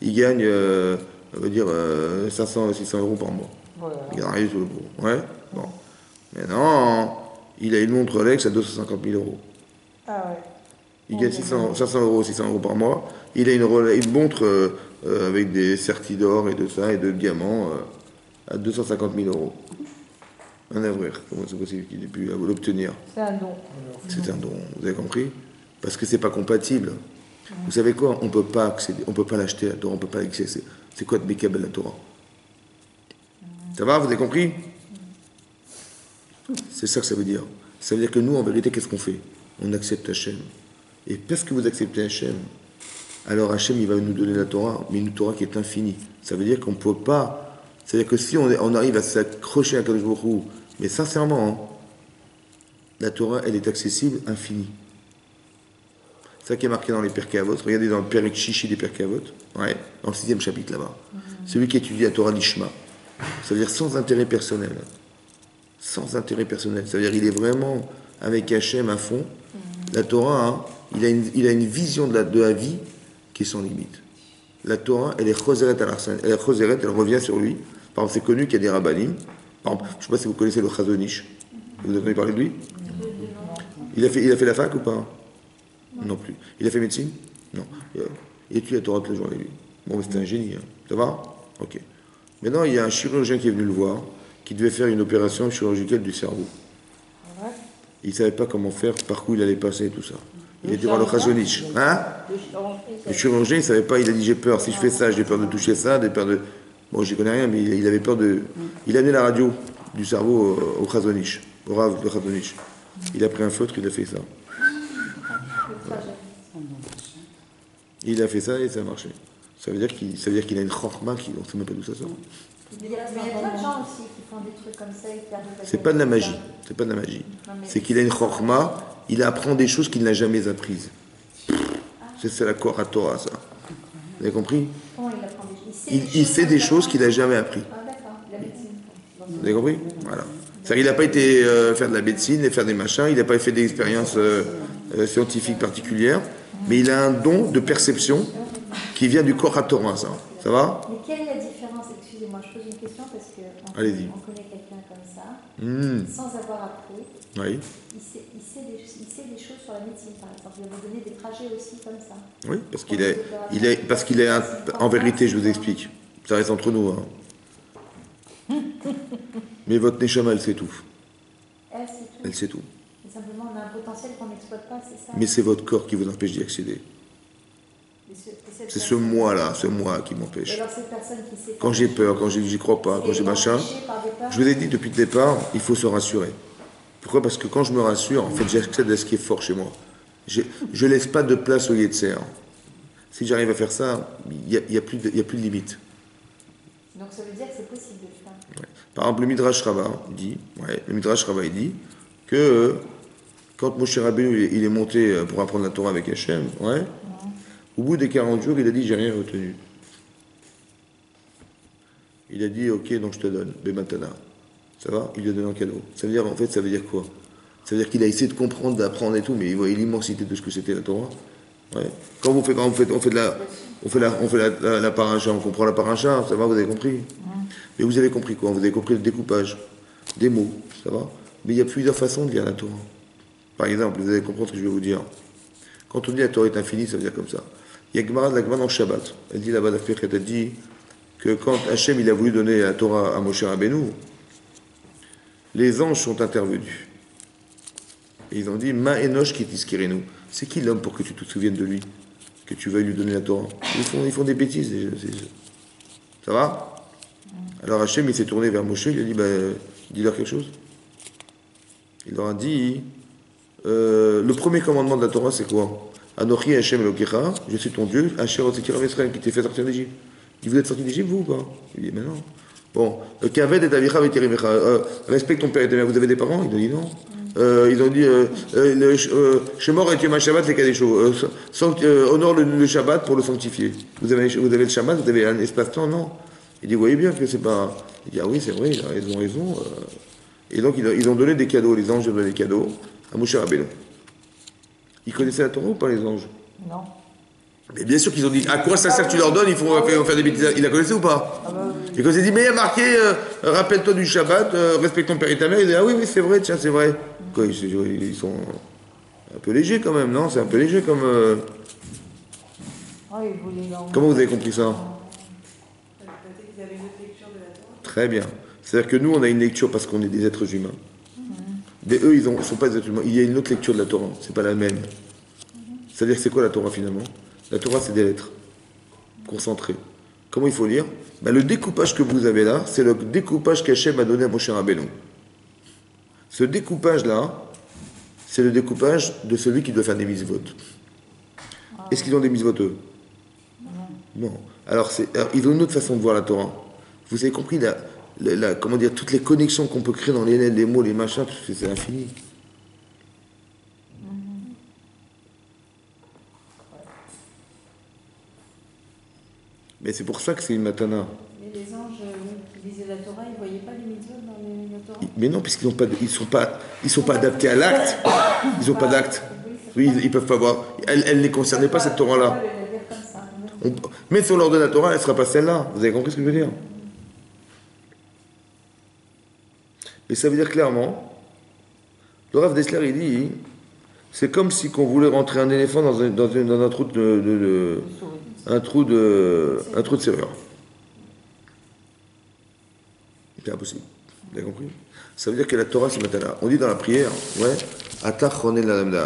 Il gagne, euh, on va dire, euh, 500, 600 euros par mois. Voilà. Il gagne rien du tout. Ouais? Bon. Maintenant, il a une montre Rolex à 250 000 euros. Ah ouais. Il gagne 600, 500 euros, 600 euros par mois. Il a une montre euh, euh, avec des sertis d'or et de ça et de diamants euh, à 250 000 euros. Un avraire. Comment c'est possible qu'il ait pu l'obtenir? C'est un don. C'est un don, vous avez compris? Parce que c'est pas compatible. Vous savez quoi? On peut pas accéder, on peut pas l'acheter la Torah, on peut pas l'accéder. C'est quoi de Bekabel la Torah? Ça va, vous avez compris? C'est ça que ça veut dire. Ça veut dire que nous, en vérité, qu'est-ce qu'on fait? On accepte Hachem. Et parce que vous acceptez Hachem, alors Hachem, il va nous donner la Torah, mais une Torah qui est infinie. Ça veut dire qu'on ne peut pas. C'est-à-dire que si on, arrive à s'accrocher à Kadosh Baruch mais sincèrement, hein, la Torah, elle est accessible, infinie. C'est ça qui est marqué dans les Pirkei Avot. Regardez dans le Perek Shishi des Pirkei Avot, ouais, dans le sixième chapitre là-bas. Celui qui étudie la Torah l'Ishma. Ça veut dire sans intérêt personnel. Sans intérêt personnel. Ça veut dire qu'il est vraiment avec Hachem à fond. La Torah, hein, il, a une, vision de la vie qui limite. La Torah, elle est choseret à l'arsen. Elle est choseret, elle revient sur lui. Par exemple, c'est connu qu'il y a des rabbinim. Par exemple, je ne sais pas si vous connaissez le Chazonish. Vous avez entendu parler de lui? Il a, fait, il a fait la fac ou pas? Non plus. Il a fait médecine? Non. Il, a, il étudie la Torah toute la journée, lui. Bon, mais c'était un génie. hein. Ça va? Ok. Maintenant, il y a un chirurgien qui est venu le voir, qui devait faire une opération chirurgicale du cerveau. Il ne savait pas comment faire, par où il allait passer et tout ça. Il était voir le Chazonich. Hein Le chirurgien, il ne savait pas, il a dit j'ai peur, si je fais ça, j'ai peur de toucher ça, j'ai peur de... Bon, j'y connais rien, mais il, avait peur de... Il a amené la radio du cerveau au, Chazonich, au Rav de. Il a pris un feutre, il a fait ça. Il a fait ça et ça a marché. Ça veut dire qu'il ça veut dire qu'il a une chorma qui on ne sait même pas d'où ça sort. Il y a, mais il y a plein de gens aussi qui font des trucs comme ça et qui arrivent à C'est pas de la magie. C'est pas de la magie. C'est qu'il a une chorma, il apprend des choses qu'il n'a jamais apprises. C'est c'est la Korah Torah, ça. Vous avez compris? Il apprend des choses? Il, il fait des choses qu'il n'a jamais appris. Ah d'accord, la médecine. Vous avez compris? Voilà. C'est-à-dire qu'il n'a pas été euh, faire de la médecine et faire des machins, il n'a pas fait d'expérience euh, euh, scientifique particulière, mais il a un don de perception qui vient du Korah Torah, ça. Ça va? Mais quelle est la différence? Excusez-moi, je pose une question parce que on, Allez-y. on connaît quelqu'un comme ça, Hmm, sans avoir appris. Oui, Il sait, il, il sait des choses sur la médecine, par exemple. Il va vous donner des trajets aussi comme ça. oui, parce qu'il est, il est, parce qu'il est, un- en vérité, je vous explique, ça reste entre nous, hein. [LAUGHS] Mais votre Neshama, elle sait tout. Elle, c'est tout. Elle sait tout. Mais simplement, on a un potentiel qu'on n'exploite pas, c'est ça Mais c'est votre corps qui vous empêche d'y accéder. C'est ce moi-là, ce moi qui m'empêche. sait Quand j'ai peur, quand j'y crois pas, quand j'ai machin, je vous ai dit depuis le départ, il faut se rassurer. Pourquoi? Parce que quand je me rassure, en fait, j'accède à ce qui est fort chez moi. Je laisse pas de place au Yetzer. Si j'arrive à faire ça, il n'y a, y a plus de- y a plus de limite. Donc, ça veut dire que c'est possible de faire. Par exemple, le Midrash Rabbah dit, ouais, le Midrash Rabbah il dit que euh, quand Moshe Rabbeinu il est- il est monté euh, pour apprendre la Torah avec Hachem, ouais, au bout des 40 jours, il a dit j'ai rien retenu. Il a dit ok donc je te donne, Bematana. Ça va Il lui a donné un cadeau. Ça veut dire en fait ça veut dire quoi? Ça veut dire qu'il a essayé de comprendre, d'apprendre et tout, mais il voyait l'immensité de ce que c'était la Torah. Ouais. Quand vous faites, quand vous faites, on fait de la, on fait la, on fait la, la, la paracha, on comprend la paracha, ça va, vous avez compris? Mais vous avez compris quoi? Vous avez compris le découpage des mots, ça va? Mais il y a plusieurs façons de lire la Torah. Par exemple, vous allez comprendre ce que je vais vous dire. Quand on dit la Torah est infinie, ça veut dire comme ça. Il y a Gemara, la Gemara dans Shabbat. Elle dit là-bas, la elle dit que quand Hachem il a voulu donner la Torah à Moshe Rabbeinu, les anges sont intervenus. Et ils ont dit Ma Enoch qui nous. C'est qui l'homme pour que tu te souviennes de lui Que tu veuilles lui donner la Torah? Ils font, des bêtises. Ça va? Alors Hachem il s'est tourné vers Moshe, il a dit bah, Dis-leur quelque chose. Il leur a dit euh, Le premier commandement de la Torah c'est quoi? Anochi Hachem Elokecha, je suis ton Dieu, Hachem Otsekira Israël, qui t'ai fait sortir d'Égypte. Il dit Vous êtes sorti d'Égypte vous ou pas? Il dit Mais non. Bon, Kaved et Avicha euh, respecte ton père et ta mère, vous avez des parents? Dit non. Euh, ils ont dit euh, euh, le ch- euh, Shemor et Yom Shabbat les Kadesho, euh, honore le, Shabbat pour le sanctifier. Vous avez, vous avez le Shabbat, vous avez un espace-temps Non? Il dit Vous voyez bien que c'est pas. Il dit Ah oui, c'est vrai, ils ont raison. Et donc ils ont, ils ont donné des cadeaux, les anges ont donné des cadeaux à Moshe Rabbeinu. Ils connaissaient la Torah ou pas les anges? Non. Mais bien sûr qu'ils ont dit à quoi ça sert que tu leur donnes, il faut faire, faire des bêtises. Il la connaissait ou pas? Et quand il dit mais il y a marqué euh, rappelle-toi du Shabbat, euh, respecte ton père et ta mère, il dit ah oui oui c'est vrai, tiens c'est vrai. Quoi, ils, ils sont un peu légers quand même, non? C'est un peu léger comme. euh, Comment vous avez compris ça? Très bien. C'est-à-dire que nous on a une lecture parce qu'on est des êtres humains. Mais eux ils ne sont pas des êtres humains. Il y a une autre lecture de la Torah, c'est pas la même. C'est-à-dire que c'est quoi la Torah finalement? La Torah c'est des lettres concentrées. Comment il faut lire Ben, Le découpage que vous avez là, c'est le découpage qu'Hachem a donné à Moshe Rabbeinu. Ce découpage-là, c'est le découpage de celui qui doit faire des mitzvot. Est-ce qu'ils ont des mitzvot eux? Non. Alors, c'est- alors, ils ont une autre façon de voir la Torah. Vous avez compris la, la- la- comment dire, toutes les connexions qu'on peut créer dans les lettres, les mots, les machins, c'est infini. Mais c'est pour ça que c'est une matana. Mais les anges euh, qui lisaient la Torah, ils ne voyaient pas les mitzvot dans les- la Torah Mais non, puisqu'ils ne sont pas, ils sont pas adaptés à l'acte. Ils n'ont pas d'acte. Oui, ils, ils peuvent pas voir. Elle, elle n'est concernée pas cette Torah-là. Même si on leur donne la Torah, elle ne sera pas celle-là. Vous avez compris ce que je veux dire? Et ça veut dire clairement, le Rav Dessler, il dit, c'est comme si qu'on voulait rentrer un éléphant dans un, dans une- de, de- de- un trou de, un trou de serrure. C'est impossible. Vous avez compris? Ça veut dire que la Torah, c'est maintenant. On dit dans la prière, ouais,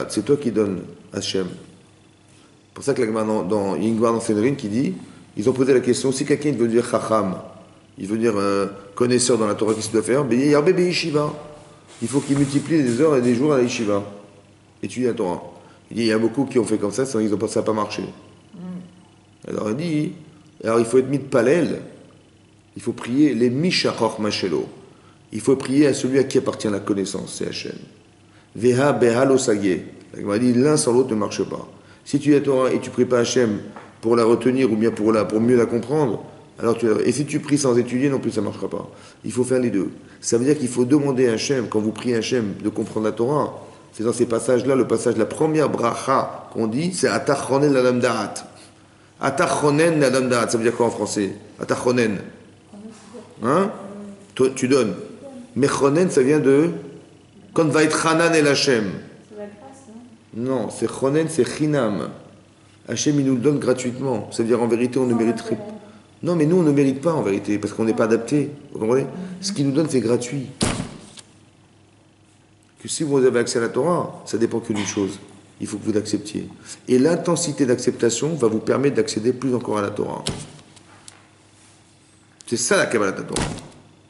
c'est toi qui donnes Hachem. C'est pour ça que dans, dans Yingvar dans qui dit, ils ont posé la question, si quelqu'un veut dire Chacham, il veut dire euh, connaisseur dans la Torah, qu'est-ce qu'il doit faire? Ben. Il faut qu'il multiplie des heures et des jours à la Yeshiva. Étudier la Torah. Il il y a beaucoup qui ont fait comme ça, sinon ils ont pas, ça n'a pas marché. Alors il dit, alors il faut être mis de palel, il faut prier les Mishachor Machelo. Il faut prier à celui à qui appartient la connaissance, c'est Hachem. Veha behalo Gemara dit l'un sans l'autre ne marche pas. Si tu es Torah et tu pries pas Hachem pour la retenir ou bien pour, la, mieux la comprendre, alors tu et si tu pries sans étudier non plus ça marchera pas. Il faut faire les deux. Ça veut dire qu'il faut demander à Hachem quand vous priez Hachem de comprendre la Torah. C'est dans ces passages-là le passage la première bracha qu'on dit, c'est atachronel la da'at. Atachonen ça veut dire quoi en français? Atachonen. Hein? Toi, Tu donnes. Mechonen, ça vient de. Quand va être Hanan la grâce, non c'est Chonen, c'est Chinam. Hachem, il nous le donne gratuitement. Ça veut dire en vérité, on ne mériterait Non, mais nous, on ne mérite pas en vérité, parce qu'on n'est pas adapté. Vous comprenez? Ce qu'il nous donne, c'est gratuit. Que si vous avez accès à la Torah, ça dépend que d'une chose. Il faut que vous l'acceptiez. Et l'intensité d'acceptation va vous permettre d'accéder plus encore à la Torah. C'est ça la Kabbalah Torah.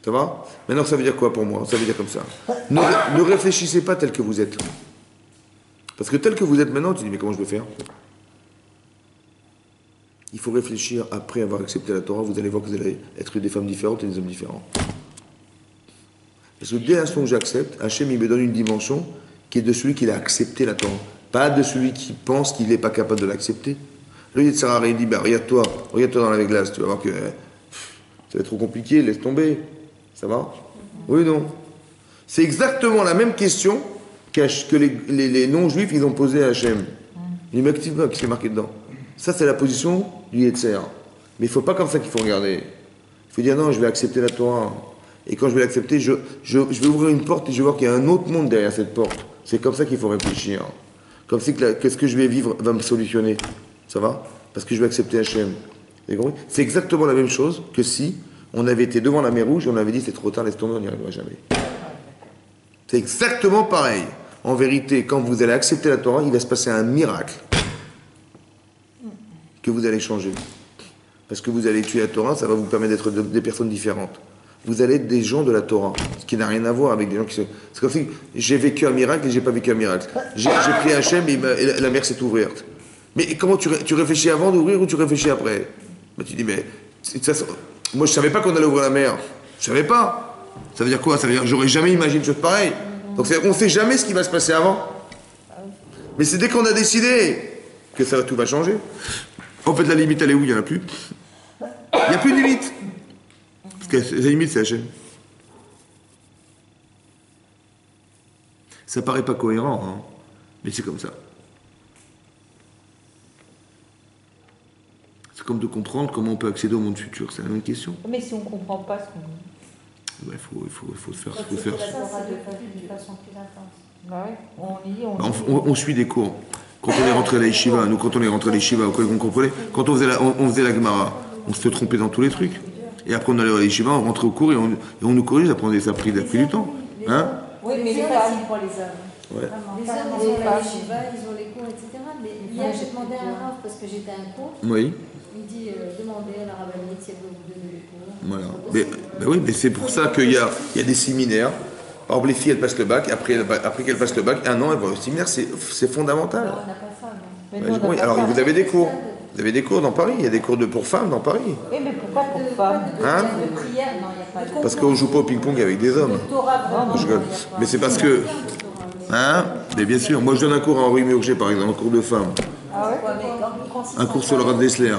Ça va? Maintenant, ça veut dire quoi pour moi? Ça veut dire comme ça. Ne, ne réfléchissez pas tel que vous êtes. Parce que tel que vous êtes maintenant, tu dis, mais comment je vais faire? Il faut réfléchir après avoir accepté la Torah, vous allez voir que vous allez être des femmes différentes et des hommes différents. Parce que dès l'instant où j'accepte, Hachem, il me donne une dimension qui est de celui qui a accepté la Torah. Pas de celui qui pense qu'il n'est pas capable de l'accepter. Le Yitzhara, il dit, bah, regarde-toi, regarde-toi dans la glace, tu vas voir que euh, ça va être trop compliqué, laisse tomber. Ça va? Oui ou non C'est exactement la même question que les, les- les non-juifs, ils ont posé à Hachem. Il dit, mais qui est marqué dedans? Ça, c'est la position du Yetzer. Mais il ne faut pas comme ça qu'il faut regarder. Il faut dire, non, je vais accepter la Torah. Et quand je vais l'accepter, je, je, je vais ouvrir une porte et je vais voir qu'il y a un autre monde derrière cette porte. C'est comme ça qu'il faut réfléchir. Comme si que que ce que je vais vivre va me solutionner. Ça va? Parce que je vais accepter compris? C'est exactement la même chose que si on avait été devant la mer rouge et on avait dit c'est trop tard, laisse tomber, on n'y arrivera jamais. C'est exactement pareil. En vérité, quand vous allez accepter la Torah, il va se passer un miracle que vous allez changer. Parce que vous allez tuer la Torah, ça va vous permettre d'être de- des personnes différentes. Vous allez être des gens de la Torah, ce qui n'a rien à voir avec des gens qui se... C'est comme si j'ai vécu un miracle et j'ai pas vécu un miracle. J'ai pris un chem et, et la, mer s'est ouverte. Mais comment tu, ré- tu réfléchis avant d'ouvrir ou tu réfléchis après? Bah, Tu dis, mais moi je savais pas qu'on allait ouvrir la mer. Je savais pas. Ça veut dire quoi? Ça veut dire j'aurais jamais imaginé une chose pareille. Donc c'est-à-dire qu'on sait jamais ce qui va se passer avant. Mais c'est dès qu'on a décidé que ça, tout va changer. En fait, la limite, elle est où? Il n'y en a plus. Il n'y a plus de limite. Parce la limite, c'est. Ça paraît pas cohérent, hein, mais c'est comme ça. C'est comme de comprendre comment on peut accéder au monde futur. C'est la même question. Mais si on ne comprend pas ce qu'on Il faut, il faut, il faut faire. Quand faut faire. fais la Torah de, de façon plus intense. Bah ouais, on lit, on lit. On, on- on suit des cours. Quand on est rentré à la yeshiva, nous, quand on est rentré à la yeshiva, quoi qu'on comprenait, quand on faisait, la, on, on faisait la Gemara, on se trompait dans tous les trucs. Et après, on allait la yeshiva, on rentrait au cours et on, et on nous corrige, ça prenait, ça a pris, ça a pris du temps. Hein Oui, mais les C'est facile pour les hommes. Ouais. Les hommes, ils ont la yeshiva, ils ont les cours, etc. Mais hier, j'ai demandé à un rave, parce que j'étais à un cours, Oui. il me dit euh, demandez à la rabbinite si elle veut vous donner les cours. Voilà. Mais, ben oui, mais c'est pour ça qu'il y a, il y a des séminaires. Exemple, les filles, elles passent le bac, après, après qu'elles passent le bac, un an, elles vont au séminaire, c'est fondamental. On n'a pas ça, non. Mais on n'a alors, pas vous avez des cours. Vous avez des cours dans Paris, il y a des cours de, pour femmes dans Paris. Oui, mais pourquoi pour femmes de- Hein De prière, non, il n'y a pas de Parce qu'on joue pas au ping-pong avec des hommes. Je. Mais c'est parce que. Hein Mais bien sûr, moi je donne un cours à Henri Murger par exemple, un cours de femmes. Ah Un cours sur le Rav Dessler.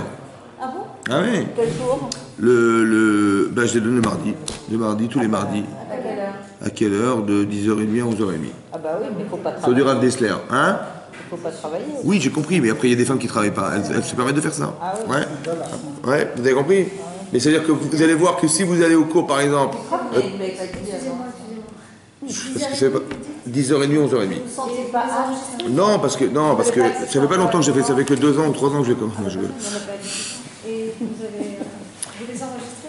Ah bon Ah oui Quel jour Le. le ben, je l'ai donné le mardi. Le mardi, tous les mardis. À quelle heure À quelle heure? De 10h30 à 11h30. Ah bah oui, mais il ne faut pas Sur du travailler. Rav Dessler. Hein? Faut pas travailler. Oui, j'ai compris, mais après il y a des femmes qui travaillent pas. Elles, elles se permettent de faire ça. Ah oui. Ouais. Ouais, vous avez compris Mais c'est-à-dire que vous allez voir que si vous allez au cours par exemple. Avant. Excusez-moi, excusez-moi. Parce que c'est pas. 10h30, 11h30. Vous ne sentez pas enregistré Non, parce que non, parce que ça fait pas longtemps que j'ai fait, ça fait que deux ans ou trois ans que j'ai commencé. Je. Et vous avez. euh, Vous les enregistrez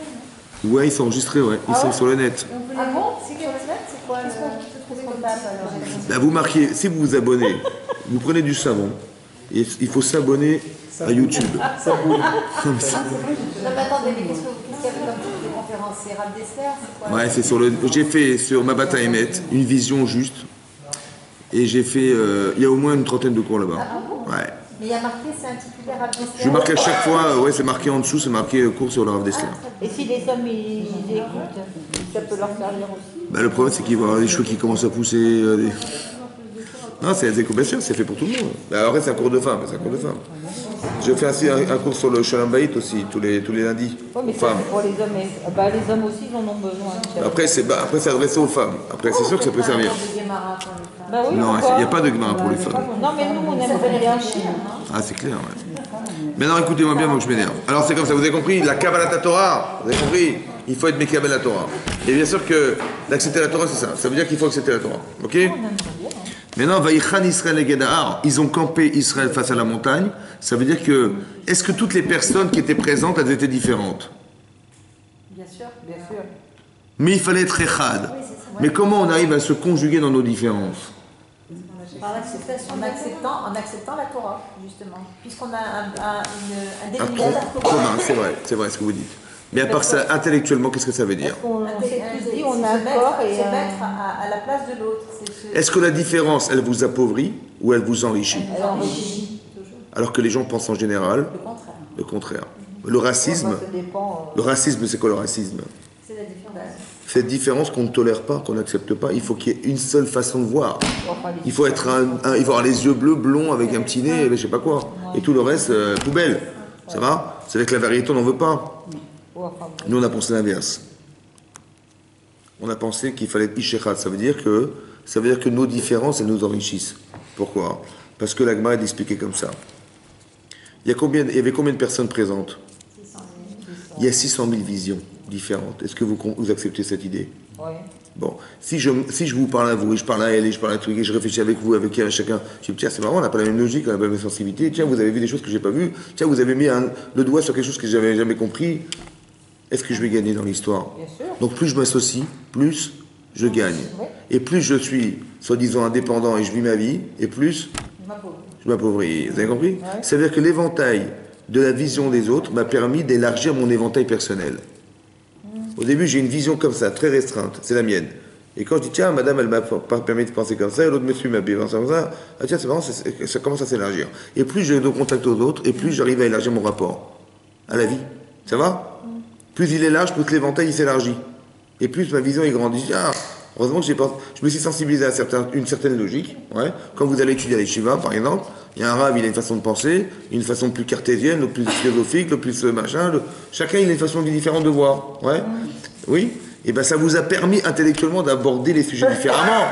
non Ouais, ils sont enregistrés, ouais. Ils sont sur le net. Ah bon C'est le net, c'est quoi le- exemple Là, vous marquez, si vous vous abonnez, vous prenez du savon. Et il faut s'abonner à YouTube. Comme ça. Non, mais attendez, mais qu'est-ce que qu'est-ce qu'il y avait comme type de conférence C'est quoi? Ouais, c'est sur le. J'ai fait sur ma bataille Emet une vision juste. Et j'ai fait. euh, il y a au moins une trentaine de cours là-bas. Ouais. Mais il y a marqué, c'est intitulé Rav Dessler. Je marque à chaque fois, euh, ouais, c'est marqué en dessous, c'est marqué euh, cours sur le Rav Dessler. Et si les hommes ils, ils écoutent, ça peut leur servir aussi. Bah, le problème, c'est qu'il va y avoir des cheveux qui commencent à pousser. euh, des- Non, c'est bien sûr, c'est fait pour tout le monde. Après, c'est un cours de femmes, c'est un cours de femmes. Je fais ainsi un, un cours sur le Shalom Bayit aussi, tous les, tous les lundis, Oui, mais femmes. c'est pour les hommes. et- ah bah, les hommes aussi, ils en ont besoin. Après, c'est bah, après, c'est adressé aux femmes. Après, c'est sûr que ça peut servir. Bah oui, Non, il n'y a pas de Gemara pour les femmes. Non, mais nous, on aimerait bien. Ah, c'est clair, ouais. Maintenant, écoutez-moi bien, moi que je m'énerve. Alors, c'est comme ça, vous avez compris La Kabbalah Torah, vous avez compris Il faut être Mekabel la Torah. Et bien sûr que d'accepter la Torah, c'est ça. Ça veut dire qu'il faut accepter la Torah. Ok? Maintenant, Vaïchan Israël et Gedahar, ils ont campé Israël face à la montagne. Ça veut dire que, est-ce que toutes les personnes qui étaient présentes, elles étaient différentes? Bien sûr. Bien sûr. Mais il fallait être Echad. Mais comment on arrive à se conjuguer dans nos différences? Par l'acceptation En de la acceptant, en acceptant la Torah, justement. Puisqu'on a un, un, une- un Un c'est vrai, c'est vrai ce que vous dites. Mais à part ça, intellectuellement, qu'est-ce que ça veut dire Parce qu'on on s'est tous dit, on a un corps et se un- mettre à, à la place de l'autre. Est-ce que la différence, elle vous appauvrit ou elle vous enrichit Elle enrichit. Alors que les gens pensent en général le contraire. le contraire. Le racisme, Ça dépend. le racisme, c'est quoi le racisme? C'est la différence. Cette différence qu'on ne tolère pas, qu'on n'accepte pas, il faut qu'il y ait une seule façon de voir. euh, Il faut être un, un- il faut avoir les yeux bleus, blonds, avec un petit nez, et je sais pas quoi. Et tout le reste, euh, poubelle. Ça va? C'est avec la vérité, on n'en veut pas. Nous, on a pensé l'inverse. On a pensé qu'il fallait être Ishechad. Ça veut dire que, ça veut dire que nos différences, elles nous enrichissent. Pourquoi? Parce que l'Agma est expliqué comme ça. Il y, a combien, il y avait combien de personnes présentes? Il y a 600 000 visions différentes. Est-ce que vous, acceptez cette idée? Ouais. Bon, si je, si je vous parle à vous, et je parle à elle, et je parle à truc, et je réfléchis avec vous, avec un, chacun, je dis, tiens, c'est marrant, on n'a pas la même logique, on n'a pas la même sensibilité, tiens, vous avez vu des choses que j'ai pas vues, tiens, vous avez mis un- le doigt sur quelque chose que j'avais jamais compris, est-ce que je vais gagner dans l'histoire? Donc plus je m'associe, plus je gagne. Et plus je suis, soi-disant, indépendant et je vis ma vie, et plus je m'appauvris. Vous avez compris? Ça veut dire que l'éventail de la vision des autres m'a permis d'élargir mon éventail personnel. Au début, j'ai une vision comme ça, très restreinte, c'est la mienne. Et quand je dis, tiens, madame, elle m'a pas permis de penser comme ça, et l'autre monsieur m'a pensé comme ça, ah tiens, c'est marrant, ça, ça commence à s'élargir. Et plus j'ai de contact aux autres, et plus j'arrive à élargir mon rapport à la vie. Ça va? Plus il est large, plus l'éventail il s'élargit. Et plus ma vision est grandie. Ah, heureusement que je me suis sensibilisé à une certaine logique. Ouais. Quand vous allez étudier à l'Eshiva, par exemple, il y a un rave, il a une façon de penser, une façon plus cartésienne, le plus philosophique, le plus euh, machin. Chacun, il a une façon différente de voir. Oui? Et ben, ça vous a permis intellectuellement d'aborder les sujets différemment.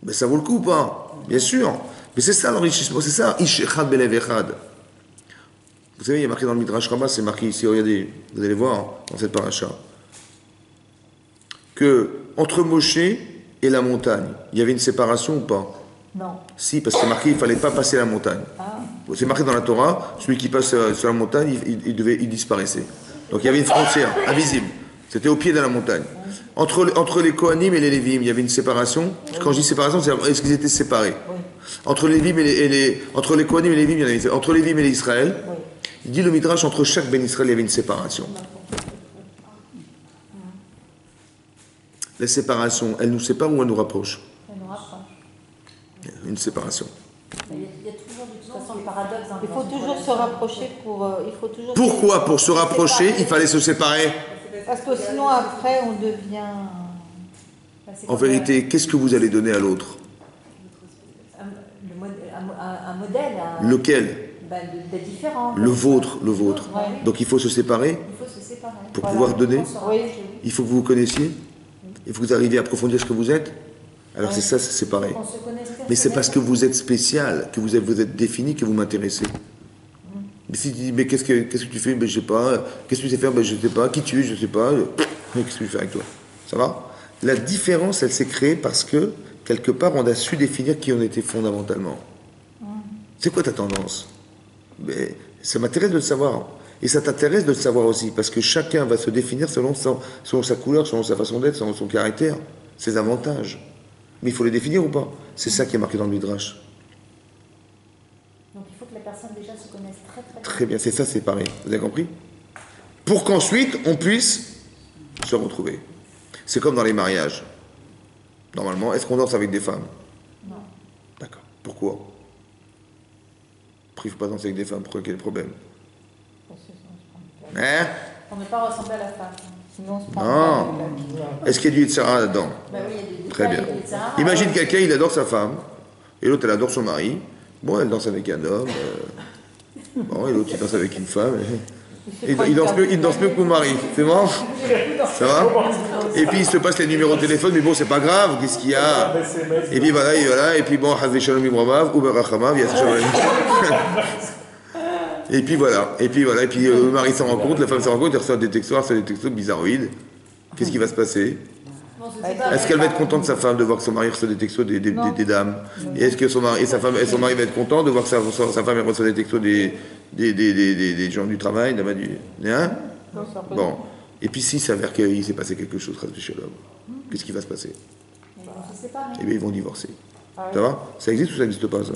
Ben, ça vaut le coup ou pas? Bien sûr. Mais c'est ça l'enrichissement, c'est ça. Ish echad belev echad. Vous savez, il y a marqué dans le Midrash Rabbah, c'est marqué ici, regardez, vous allez voir dans cette paracha, que entre Moshe et la montagne, il y avait une séparation ou pas? Non. Si, parce que c'est marqué, il fallait pas passer la montagne. C'est marqué dans la Torah, celui qui passe euh, sur la montagne, il, devait, il disparaissait. Donc il y avait une frontière invisible. C'était au pied de la montagne. Entre, le- entre les Kohanim et les Lévim, il y avait une séparation. Quand je dis séparation, c'est est-ce qu'ils étaient séparés? Entre les Lévim et les, et les- entre les Kohanim et les Lévim, il y en avait entre les Lévim et les Israël. Il dit le Midrash entre chaque Ben Israël, il y avait une séparation. La séparation, elle nous sépare ou elle nous rapproche Elle nous rapproche. Une séparation. Il y a, toujours de toute façon le paradoxe. dans- Il faut toujours se rapprocher pour. euh, il faut toujours. Pourquoi Pour se rapprocher, il fallait se séparer. Parce que sinon après on devient. En vérité, qu'est-ce que vous allez donner à l'autre? Euh, un, le mod- un- un- un modèle Lequel? Bah, de, de différent. Le vôtre, le vôtre. Ouais. Donc il faut se séparer Il faut se séparer. pour Voilà. pouvoir donner. Oui. Il faut que vous vous connaissiez. Il faut que vous arriviez à approfondir ce que vous êtes. Alors c'est ça, c'est séparer. Mais c'est parce que vous êtes spécial, que vous êtes, vous êtes défini, que vous m'intéressez. Mais si tu dis, mais qu'est-ce que, qu'est-ce que tu fais? Ben je sais pas. Qu'est-ce que tu sais faire? Ben je sais pas. Qui tu es? Je sais pas. Mais Qu'est-ce que tu fais avec toi? Ça va? La différence, elle s'est créée parce que, quelque part, on a su définir qui on était fondamentalement. C'est quoi ta tendance? Mais ça m'intéresse de le savoir. Et ça t'intéresse de le savoir aussi, parce que chacun va se définir selon, son- selon sa couleur, selon sa façon d'être, selon son caractère, ses avantages. Mais il faut les définir ou pas? C'est ça qui est marqué dans le Midrash. Donc il faut que la personne déjà se connaisse très très bien. Très bien, c'est ça séparé. Vous avez compris? Pour qu'ensuite on puisse se retrouver. C'est comme dans les mariages. Normalement, est-ce qu'on danse avec des femmes? Non. D'accord. Pourquoi? Pourquoi il ne faut pas danser avec des femmes Pourquoi quel est le problème Hein Pour ne pas ressembler à la femme. Sinon on se prend Non. Est-ce qu'il y a du Yitzhara là-dedans Bah oui, Très bien. Imagine quelqu'un, il adore sa femme, et l'autre, elle adore son mari. Bon, elle danse avec un homme. euh, [LAUGHS] Bon, et l'autre, il danse avec une femme. et- Il, danse mieux, il que mon mari, c'est bon Ça va Et puis il se passe les numéros de téléphone, mais bon, c'est pas grave, qu'est-ce qu'il y a Et puis voilà, et puis bon, Shalom. Et puis voilà, et puis voilà, et puis euh, le mari s'en rend compte, la femme s'en rend compte, il reçoit des textos, il reçoit des textos bizarroïdes. Qu'est-ce qui va se passer Est-ce qu'elle va être contente, sa femme, de voir que son mari reçoit des textos des, dames? Et est-ce que son mari, et sa femme, son mari va être content de voir que sa, sa- femme elle reçoit des textos des, des, des, des, des- des gens du travail, là-bas du. Hein? Bon. Et puis s'il s'avère qu'il s'est passé quelque chose, Ras Shalom, qu'est-ce qui va se passer? Eh bien, ils vont divorcer. Ça va? Ça existe ou ça n'existe pas, ça?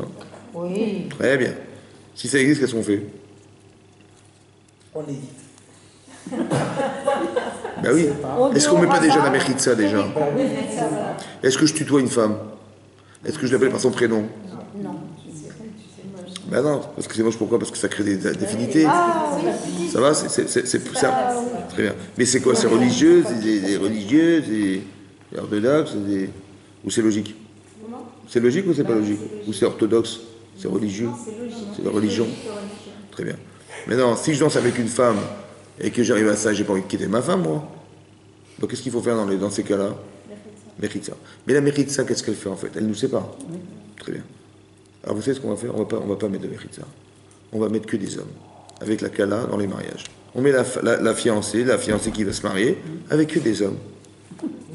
Oui. Très bien. Si ça existe, qu'est-ce qu'on fait? On évite. [LAUGHS] Ben oui. Est-ce qu'on met au pas déjà la mérite ça déjà? Est-ce que je tutoie une femme? Est-ce que je l'appelle par son prénom? Non. Ben non, parce que c'est moche pourquoi Parce que ça crée des des affinités. Ah oui, Ça va C'est ça. Très bien. Mais c'est quoi C'est religieux C'est des, des religieux C'est des... Ou c'est logique? C'est logique ou c'est pas logique? Ou c'est orthodoxe? C'est religieux? C'est la religion? Très bien. Maintenant, si je danse avec une femme et que j'arrive à ça, j'ai pas envie de quitter ma femme, moi. Donc qu'est-ce qu'il faut faire dans, les- dans ces cas-là? Méritza. Mais la méritza, qu'est-ce qu'elle fait en fait? Elle nous sépare. Très bien. Alors vous savez ce qu'on va faire? On on va pas mettre de méritza. On va mettre que des hommes, avec la kala dans les mariages. On met la, fiancée, la fiancée qui va se marier, avec que des hommes.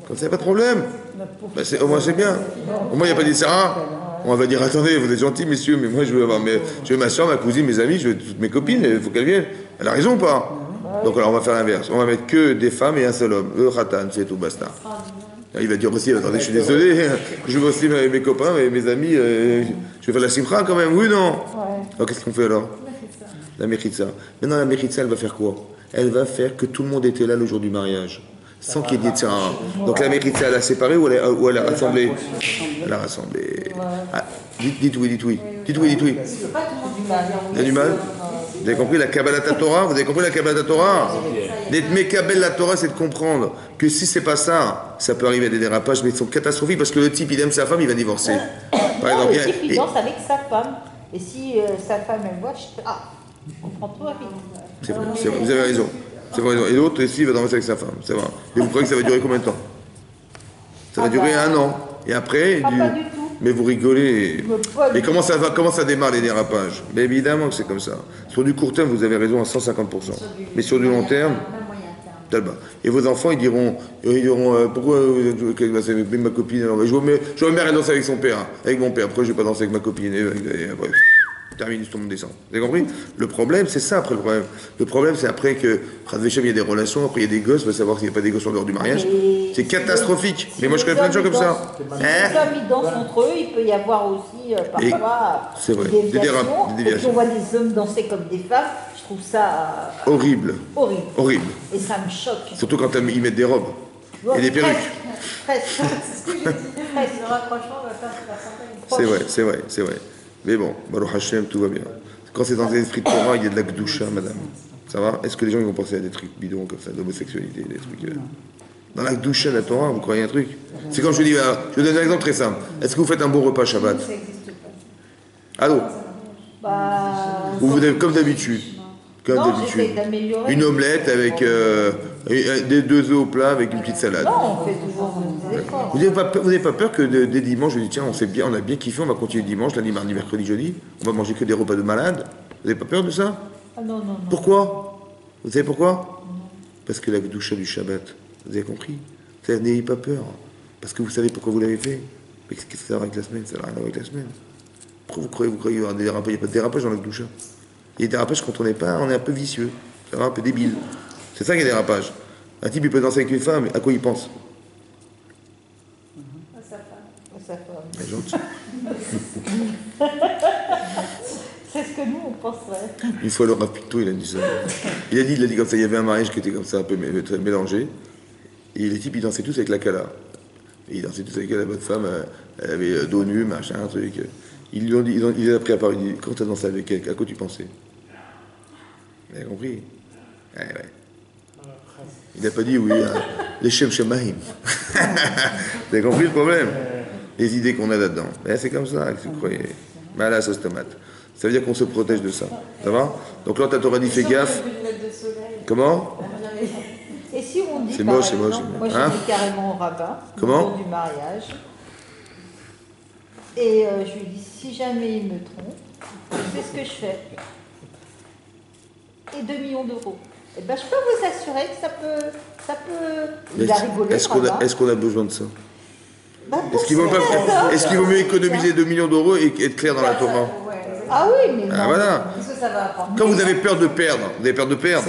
Comme ça, y a pas de problème. C'est- au moins c'est bien. Au moins il n'y a pas des Sarah. On va dire attendez, vous êtes gentils messieurs, mais moi je veux avoir mes, je veux ma soeur, ma cousine, mes amis, je veux toutes mes copines, il faut qu'elles viennent. Elle a raison ou pas? Donc alors on va faire l'inverse. On va mettre que des femmes et un seul homme. Le khatan, c'est tout, basta. Il va dire aussi, attendez, je suis désolé, [LAUGHS] je veux aussi mes, mes copains, mes, mes amis, euh, je vais faire la simcha quand même, oui non Alors qu'est-ce qu'on fait alors La méritza. Maintenant la méritza, elle va faire quoi? Elle va faire que tout le monde était là le jour du mariage. Sans qu'il y ait de. Donc la méritza, elle a séparé ou elle a, ou elle a rassemblé? Elle a rassemblé. Ah, dites, dites oui, dites oui. Dites oui, dites oui. Il y a du mal? Vous avez compris la Kabbalah Torah Vous avez compris la Kabbalah Torah D'être Mekabel la Torah, c'est de comprendre que si c'est pas ça, ça peut arriver à des dérapages, mais ils sont catastrophiques parce que le type, il aime sa femme, il va divorcer. Par Non, exemple, le type, il et- danse avec sa femme. Et si euh, sa femme, elle voit, je Ah, on comprend tout vite. c'est vrai, c'est vrai, vous avez raison. C'est vrai, raison. Et l'autre, ici, il va danser avec sa femme. C'est vrai. Et vous croyez que ça va durer combien de temps? Ça va Ah durer bah. un an. Et après, Ah, du- pas du tout. Mais vous rigolez. Mais Et comment ça va? Comment ça démarre les dérapages? Mais évidemment que c'est comme ça. Sur du court terme, vous avez raison à 150%. Mais sur du long terme. Et vos enfants, ils diront, ils diront euh, pourquoi avec ma copine? Alors, Je vois mes- je vois ma mère elle danse avec son père, hein, avec mon père. Pourquoi je vais pas danser avec ma copine Et, et, et après, termine, tout le monde descend. Vous avez compris? Le problème, c'est ça après le problème. Le problème, c'est après que, Radvechem, il y a des relations, après il y a des gosses, on va savoir s'il n'y a pas des gosses en dehors du mariage. C'est catastrophique. Si Mais moi, je connais plein de gens comme ça. dansent- Hein Si les hommes ils dansent entre eux, il peut y avoir aussi euh, parfois des déviations. on voit des hommes danser comme des femmes. Je trouve ça euh, Horrible. horrible. Horrible. Et ça me choque. Surtout quand ils mettent des robes. Et des perruques. [LAUGHS] Presque. Le rapprochement va. C'est vrai, c'est vrai, c'est vrai. Mais bon, Baruch Hashem, tout va bien. Quand c'est dans les esprits de Torah, il y a de la Gdusha, madame. Ça va Est-ce que les gens ils vont penser à des trucs bidons comme ça, d'homosexualité, des trucs. euh, Dans la Gdusha de la Torah, vous croyez un truc C'est comme je dis, euh, je vous donne un exemple très simple. Est-ce que vous faites un bon repas Shabbat Allô Bah, Ou vous avez comme d'habitude Comme d'habitude. d'améliorer. Une omelette avec euh, et- et des deux œufs au plat avec une petite salade. Non, on fait toujours des efforts. Vous n'avez pas, peur- vous n'avez pas peur que de- dès dimanche, je dis tiens, on, s'est bien, on a bien kiffé, on va continuer dimanche, lundi, mardi, mercredi, jeudi, on va manger que des repas de malades Vous n'avez pas peur de ça? Ah non, non, non. Pourquoi? Vous savez pourquoi? Parce que la doucha du Shabbat, vous avez compris? C'est- N'ayez pas peur. Parce que vous savez pourquoi vous l'avez fait. Mais qu'est-ce que ça a à voir avec la semaine? Ça n'a rien à voir avec la semaine. Pourquoi vous croyez, vous croyez qu'il y aura des dérapages? Il n'y a pas de dérapage dans la doucha. Il y a des dérapages quand on n'est pas, on est un peu vicieux. Ça va, un peu débile. C'est ça qui est dérapage. Un type, il peut danser avec une femme, à quoi il pense Ça fait- Il est gentil. C'est ce que nous, on penserait. Une fois, le Rapito, il a dit ça. Il a dit, il a dit comme ça, il y avait un mariage qui était comme ça, un peu mélangé. Et les types, ils dansaient tous avec la Kala. Et ils dansaient tous avec la bonne femme, euh, elle avait euh, dos nu, machin, un truc. Ils lui ont dit, ils ont, il a pris à part, il dit, quand tu as dansé avec elle, à quoi tu pensais? Vous avez compris? Ouais, ouais. Il n'a pas dit oui, hein, les Shem Shemaim. Vous avez compris le problème? Les idées qu'on a là-dedans. Mais c'est comme ça, que vous croyez. Mais là, sauce tomate. Ça veut dire qu'on se protège de ça. Ça va? Donc là, ta Torah dit fais gaffe. Comment? Et si on dit C'est moche, c'est moche. moi je Hein? vais carrément au rabbin, Comment? du mariage, et euh, je lui dis si jamais il me trompe, c'est ce que je fais. Et 2 millions d'euros. Eh ben, je peux vous assurer que ça peut. Ça peut... Il a rigolé. Est-ce qu'on a, rabbin. est-ce qu'on a besoin de ça? Bah, Est-ce qu'il vaut, mieux économiser 2 millions d'euros et être clair dans la Torah Ah oui, mais Ah, voilà. Parce que ça va apprendre. Quand vous avez peur de perdre, vous avez peur de perdre.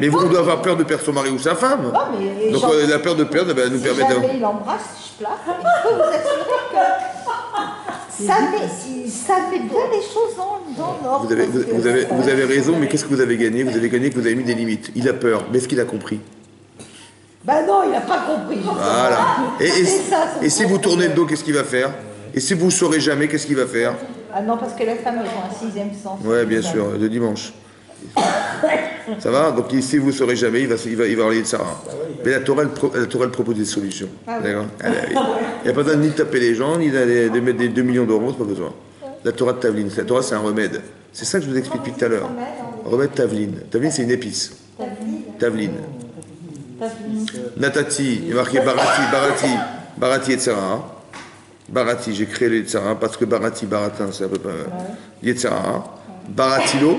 Mais vous, on doit avoir peur de perdre son mari ou sa femme. Non, mais Donc euh, la peur de perdre eh ben, nous si permet de... il embrasse, je plaque. Je peux vous assurer que ça met, ça met bien les choses dans, dans l'ordre. Vous avez, vous, avez, vous avez raison, mais qu'est-ce que vous avez gagné? Vous avez gagné que vous avez mis des limites. Il a peur, mais est-ce qu'il a compris? Bah non, il n'a pas compris. Voilà. Et, et- C'est ça, son et si vous tournez le dos, qu'est-ce qu'il va faire? Et si vous ne saurez jamais, qu'est-ce qu'il va faire? Ah non, parce que la femme, a un sixième sens. Ouais, bien sûr, le dimanche. Ça va Donc si vous ne saurez jamais, il va, il va, il va de Sarah. Mais la Torah, elle, pro- la Torah, elle propose des solutions. Ah oui. Il n'y a pas besoin ni de taper les gens, ni d'aller- de mettre des 2 millions d'euros, c'est pas besoin. La Torah de Tavline, la Torah c'est un remède. C'est ça que je vous explique depuis tout à l'heure. Remède Tavline. Tavline c'est une épice. Tavline. Natati, il est marqué Barati, Barati, Barati Yetzera. Barati, j'ai créé le Yetzera parce que Barati, Baratin, c'est un peu pas. Yetzera. Baratilo,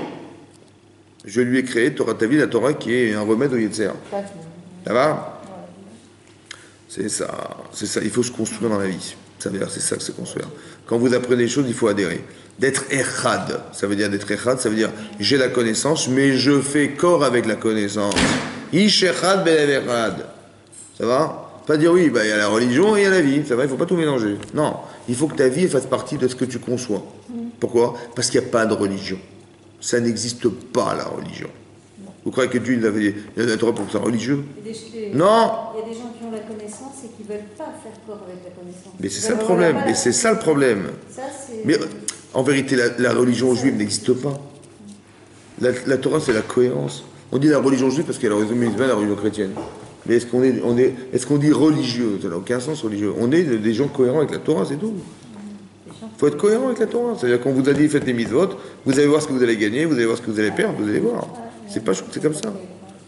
je lui ai créé Torah Tavline, la Torah qui est un remède au Yetzera. Ça va C'est ça, c'est ça. Il faut se construire dans la vie. Ça veut dire, c'est ça que c'est construire. Quand vous apprenez des choses, il faut adhérer. D'être echad, ça veut dire d'être echad, ça veut dire j'ai la connaissance, mais je fais corps avec la connaissance. Ish echad. Ça va Pas dire oui, bah, il y a la religion et il y a la vie. Ça va, il faut pas tout mélanger. Non, il faut que ta vie fasse partie de ce que tu conçois. Pourquoi? Parce qu'il n'y a pas de religion. Ça n'existe pas la religion. Vous croyez que Dieu il avait Torah pour ça religieux Il y a des- Non Il y a des gens qui ont la connaissance et qui ne veulent pas faire corps avec la connaissance. Mais c'est ça le problème. Mais c'est ça le problème. Mais en vérité, la, la religion juive n'existe pas. La, la Torah, c'est la cohérence. On dit la religion juive parce qu'il y a et la religion chrétienne. Mais est-ce qu'on est, on est, est-ce qu'on dit religieux Ça n'a aucun sens religieux. On est des gens cohérents avec la Torah, c'est tout. Il faut être cohérent avec la Torah. C'est-à-dire qu'on vous a dit faites les mitzvot, vous allez voir ce que vous allez gagner, vous allez voir ce que vous allez perdre, vous allez voir. C'est pas c'est comme ça.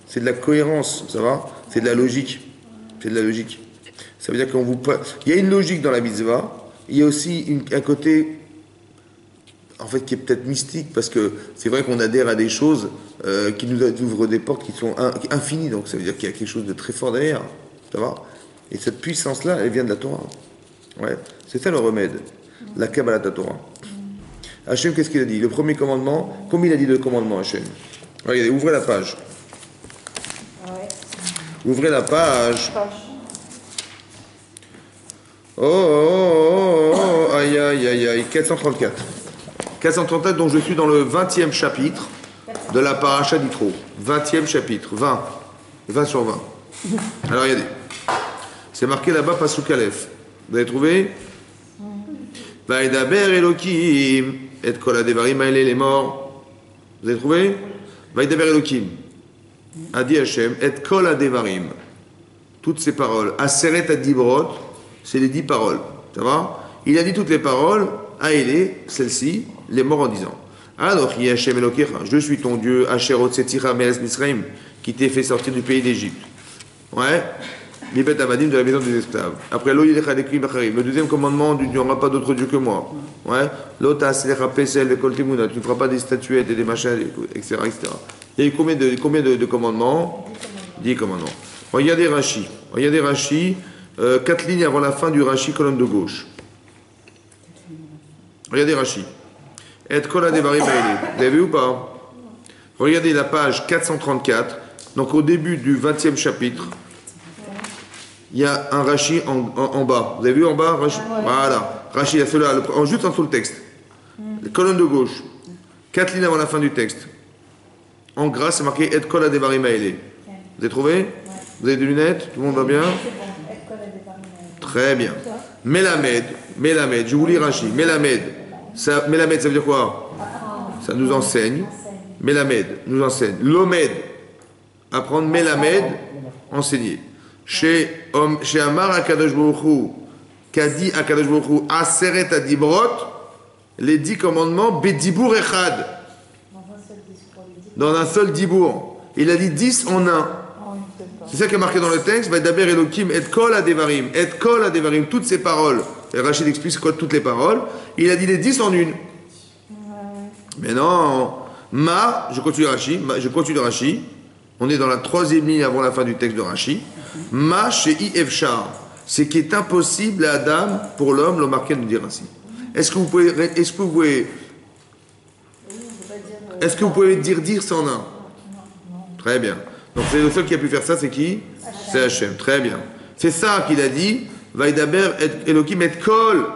C'est de la cohérence, ça va? C'est de la logique. C'est de la logique. Ça veut dire qu'on vous. Il y a une logique dans la mitzvah. Il y a aussi un côté en fait, qui est peut-être mystique, parce que c'est vrai qu'on adhère à des choses euh, qui nous ouvrent des portes qui sont in- infinies, donc ça veut dire qu'il y a quelque chose de très fort derrière, ça va? Et cette puissance-là, elle vient de la Torah. Ouais, c'est ça le remède, la Kabbalah Torah. Hachem, qu'est-ce qu'il a dit? Le premier commandement, combien il a dit de commandement, Hachem Regardez, ouvrez la page. Ouvrez la page. Oh, oh, oh, oh, oh, aïe, aïe, aïe, aïe, 434. 434, donc je suis dans le 20e chapitre de la paracha d'Itro. 20e chapitre, 20. 20 sur 20. [LAUGHS] Alors regardez. C'est marqué là-bas, Pasuk. Vous avez trouvé? Vaïdaber Elohim, et kol hadevarim haele les morts. Vous avez trouvé? Vaïdaber Elohim. A dit Hachem, et kol hadevarim. Toutes ces paroles. Aseret adibrot, c'est les dix paroles. Ça va? Il a dit toutes les paroles, Aele, celle-ci, les morts en disant. Alors, Hachem Elokecha, je suis ton Dieu, Asherot Setira Meres Misraim, qui t'ai fait sortir du pays d'Égypte. Ouais? Mibet Amadim de la maison des esclaves. Après. Le deuxième commandement, il n'y aura pas d'autre Dieu que moi. Ouais Lo Taslecha Pesel Lekol Timuna. Tu ne feras pas des statuettes et des machins, etc. etc. Il y a eu combien de, combien de, de commandements Dix commandements. Regardez Rashi. Regardez Rashi. euh, quatre lignes avant la fin du Rashi, colonne de gauche. Regardez Rashi. Et Kol Hadevarim Haele. Vous avez vu ou pas? Regardez la page 434. Donc au début du 20e chapitre, il y a un Rashi en, en- en bas. Vous avez vu en bas Rashi Voilà. Rashi, il a celui-là, le- en- juste en dessous le texte. La colonne de gauche. Quatre lignes avant la fin du texte. En gras, c'est marqué Et Kol Hadevarim Haele. Vous avez trouvé Vous avez des lunettes Tout le monde va bien Très bien. Melamed, Melamed, je vous lis Rashi. Melamed, ça, Melamed, ça veut dire quoi Ça nous enseigne. Melamed, nous enseigne. Lomed, apprendre. Melamed, enseigner. Chez, chez Amar Akadosh Baruch Hu, qu'a dit Akadosh Baruch Hu, Aseret Adibrot, les dix commandements, Bedibour Echad. Dans un seul dibour. Il a dit 10 en un. C'est ça qui est marqué dans le texte. Va d'abord Elohim et kol adevarim. Et kol adevarim. Toutes ces paroles. Et Rachid explique quoi toutes les paroles. Il a dit les 10 en une. Mais non. Ma, je continue Rachid. Je continue Rachid. On est dans la troisième ligne avant la fin du texte de Rachid. Ma chez Efchar. C'est qui est impossible à Adam, pour l'homme, le marqué de nous dire ainsi. Est-ce que vous pouvez, est-ce que vous pouvez, est-ce que vous pouvez dire dire sans un? Très bien. Donc c'est le seul qui a pu faire ça, c'est qui? C'est Hachem. Très bien. C'est ça qu'il a dit. Vaidaber et Elohim et kol.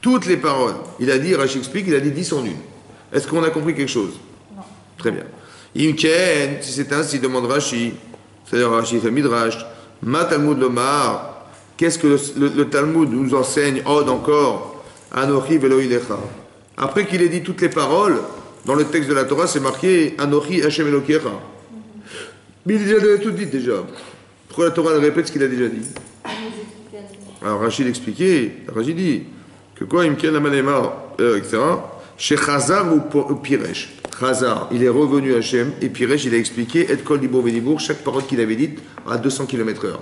Toutes les paroles. Il a dit, Rachid explique, il a dit 10 en une. Est-ce qu'on a compris quelque chose? Non. Très bien. Imken, si c'est ainsi, demande Rachid. C'est-à-dire Rachid fait Midrash. Ma Talmud Lomar. Qu'est-ce que le, Talmud nous enseigne Od encore. Anochi velo ilecha? Après qu'il ait dit toutes les paroles, dans le texte de la Torah, c'est marqué Anochi Hashem Elokecha. Mais il a déjà tout dit déjà. Pourquoi la Torah elle répète ce qu'il a déjà dit? Alors Rachid expliquait, Rachid dit que quoi, Imken Amanema, euh, etc. Chez Po- ou Piresh? Chazar, il est revenu à Hachem, et Piresh, il a expliqué, Et Kol Dibour Vedibour, chaque parole qu'il avait dite à 200 km/h.